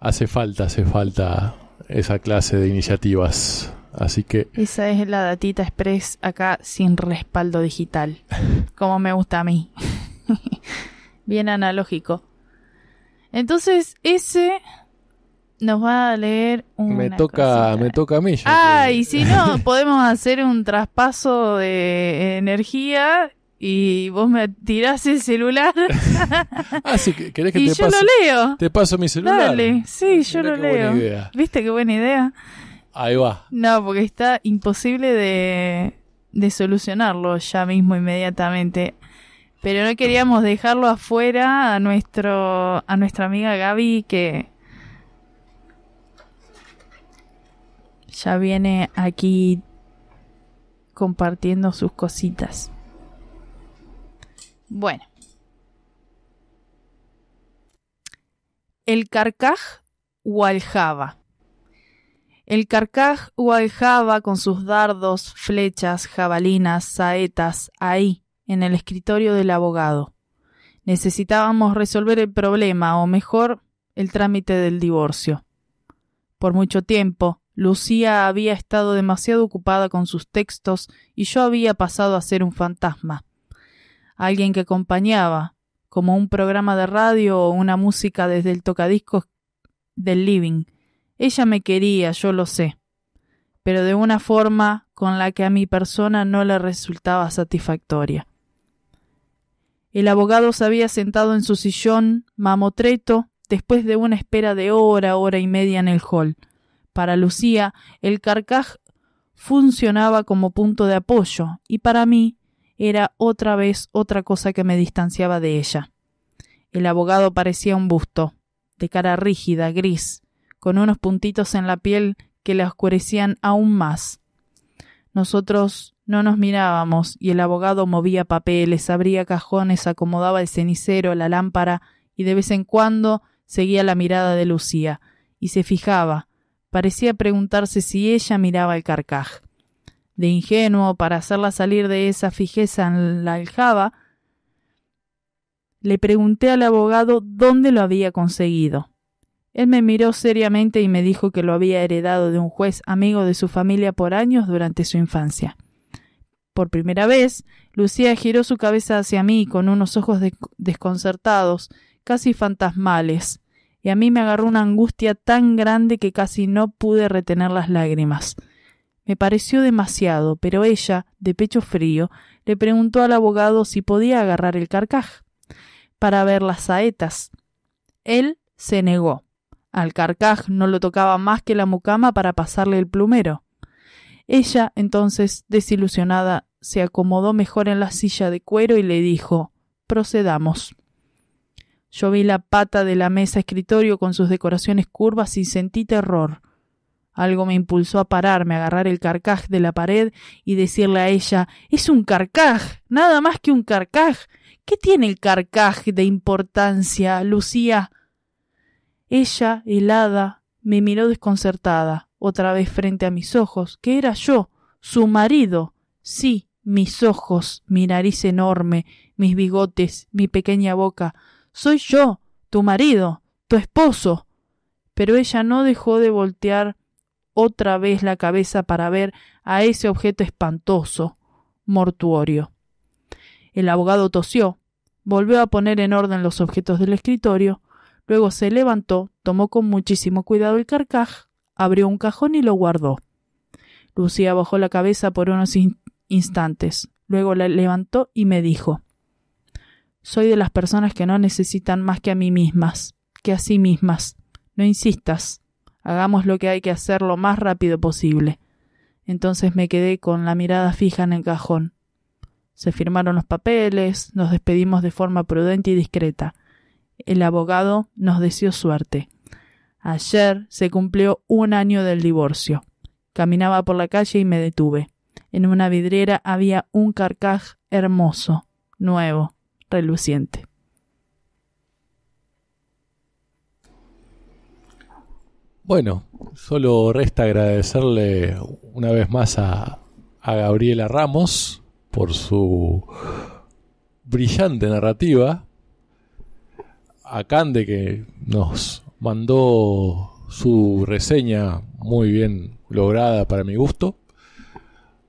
Hace falta, hace falta esa clase de iniciativas. Así que Esa es la datita express acá sin respaldo digital. <laughs> Como me gusta a mí. <laughs> bien analógico. Entonces, ese nos va a leer una Me toca, cosita. me toca a mí. que- Ah, y si no, <laughs> podemos hacer un traspaso de energía y vos me tirás el celular Ah, sí, que- ¿querés que y te yo lo leo. Te paso mi celular. Dale, sí, yo Mirá lo qué buena leo. idea. ¿Viste qué buena idea? Ahí va. No, porque está imposible de, solucionarlo ya mismo inmediatamente. Pero no queríamos dejarlo afuera a nuestro a nuestra amiga Gaby que ya viene aquí compartiendo sus cositas. Bueno. El carcaj o aljaba. El carcaj o aljaba con sus dardos, flechas, jabalinas, saetas, ahí, en el escritorio del abogado. Necesitábamos resolver el problema, o mejor, el trámite del divorcio. Por mucho tiempo, Lucía había estado demasiado ocupada con sus textos y yo había pasado a ser un fantasma. Alguien que acompañaba, como un programa de radio o una música desde el tocadiscos del living. Ella me quería, yo lo sé, pero de una forma con la que a mi persona no le resultaba satisfactoria. El abogado se había sentado en su sillón mamotreto después de una espera de hora, hora y media en el hall. Para Lucía, el carcaj funcionaba como punto de apoyo, y para mí era otra vez otra cosa que me distanciaba de ella. El abogado parecía un busto, de cara rígida, gris, con unos puntitos en la piel que la oscurecían aún más. Nosotros no nos mirábamos y el abogado movía papeles, abría cajones, acomodaba el cenicero, la lámpara y de vez en cuando seguía la mirada de Lucía y se fijaba, parecía preguntarse si ella miraba el carcaj. De ingenuo, para hacerla salir de esa fijeza en la aljaba, le pregunté al abogado dónde lo había conseguido. Él me miró seriamente y me dijo que lo había heredado de un juez amigo de su familia por años durante su infancia. Por primera vez, Lucía giró su cabeza hacia mí con unos ojos de- desconcertados, casi fantasmales, y a mí me agarró una angustia tan grande que casi no pude retener las lágrimas. Me pareció demasiado, pero ella, de pecho frío, le preguntó al abogado si podía agarrar el carcaj para ver las saetas. Él se negó. Al carcaj no lo tocaba más que la mucama para pasarle el plumero. Ella, entonces, desilusionada, se acomodó mejor en la silla de cuero y le dijo Procedamos. Yo vi la pata de la mesa escritorio con sus decoraciones curvas y sentí terror. Algo me impulsó a pararme, a agarrar el carcaj de la pared y decirle a ella Es un carcaj, nada más que un carcaj. ¿Qué tiene el carcaj de importancia, Lucía? Ella, helada, me miró desconcertada, otra vez frente a mis ojos, que era yo, su marido. Sí, mis ojos, mi nariz enorme, mis bigotes, mi pequeña boca. Soy yo, tu marido, tu esposo. Pero ella no dejó de voltear otra vez la cabeza para ver a ese objeto espantoso, mortuorio. El abogado tosió, volvió a poner en orden los objetos del escritorio, luego se levantó, tomó con muchísimo cuidado el carcaj, abrió un cajón y lo guardó. Lucía bajó la cabeza por unos in- instantes, luego la levantó y me dijo Soy de las personas que no necesitan más que a mí mismas, que a sí mismas. No insistas. Hagamos lo que hay que hacer lo más rápido posible. Entonces me quedé con la mirada fija en el cajón. Se firmaron los papeles, nos despedimos de forma prudente y discreta. El abogado nos deseó suerte. Ayer se cumplió un año del divorcio. Caminaba por la calle y me detuve. En una vidriera había un carcaj hermoso, nuevo, reluciente. Bueno, solo resta agradecerle una vez más a, a Gabriela Ramos por su brillante narrativa, a Cande que nos mandó su reseña muy bien lograda para mi gusto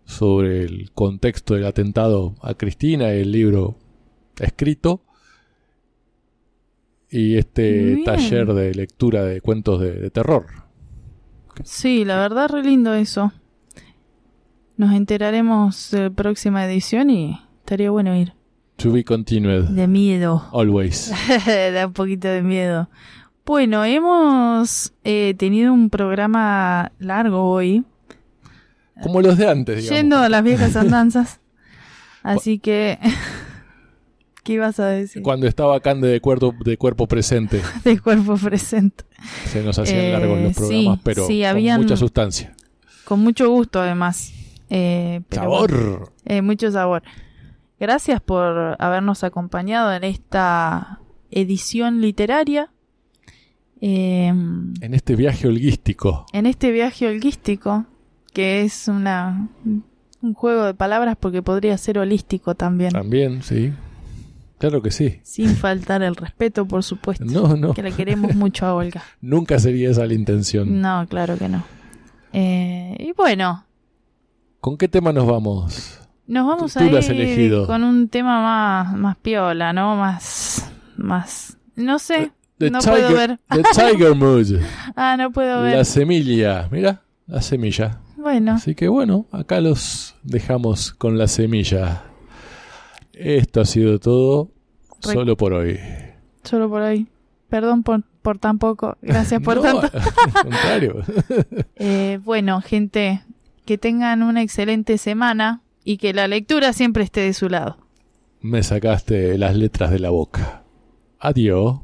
sobre el contexto del atentado a Cristina y el libro escrito y este taller de lectura de cuentos de, de terror. Sí, la verdad, re lindo eso. Nos enteraremos de la próxima edición y estaría bueno ir. To be continued. De miedo. Always. <laughs> da un poquito de miedo. Bueno, hemos eh, tenido un programa largo hoy, Como los de antes, digamos. yendo a las viejas <laughs> andanzas. Así que... <laughs> ¿Qué ibas a decir? Cuando estaba Cande de cuerpo, de cuerpo presente, De cuerpo presente. se nos hacían Eh, largos los programas, sí, pero sí, con habían- mucha sustancia. Con mucho gusto, además. Eh, pero Sabor. eh, mucho sabor. Gracias por habernos acompañado en esta edición literaria. Eh, En este viaje holguístico. en este viaje holístico, que es una un juego de palabras porque podría ser holístico también. También, sí. Claro que sí. Sin faltar el respeto, por supuesto. No, no. Que le queremos mucho a Olga. <laughs> Nunca sería esa la intención. No, claro que no. Eh, y bueno, ¿Con qué tema nos vamos? Nos vamos Tú a ir con un tema más, más piola, ¿no? Más, más, no sé, The no Tiger, puedo ver. The <laughs> Tiger Mood. ah, no puedo ver. La semilla. Mira, la semilla. Bueno, Así que bueno, acá los dejamos con la semilla. Esto ha sido todo Re- solo por hoy. solo por hoy. Perdón por, por tan poco. Gracias por No, tanto. contrario. <laughs> Eh, bueno, gente, que tengan una excelente semana y que la lectura siempre esté de su lado. Me sacaste las letras de la boca. Adiós.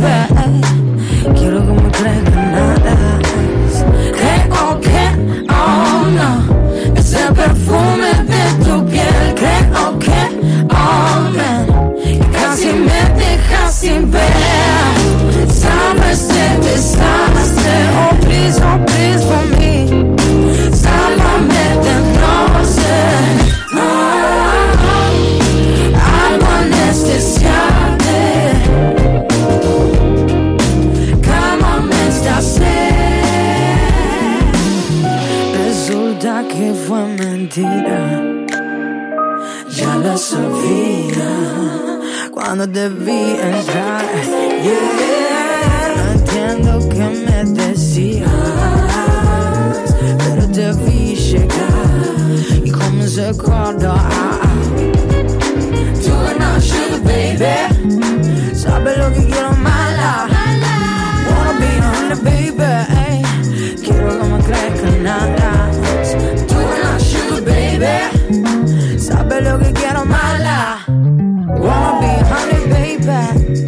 fever. Que fue mentira. Ya lo sabía cuando te entrar. Yeah, entiendo qué me decías, pero te llegar y comencé a acordar. Tú no sugar, baby. Sabes lo que quiero mala. Wanna be on baby. Quiero que me crezca nada. Baby. Sabes lo que quiero mala. Wanna be honey, baby.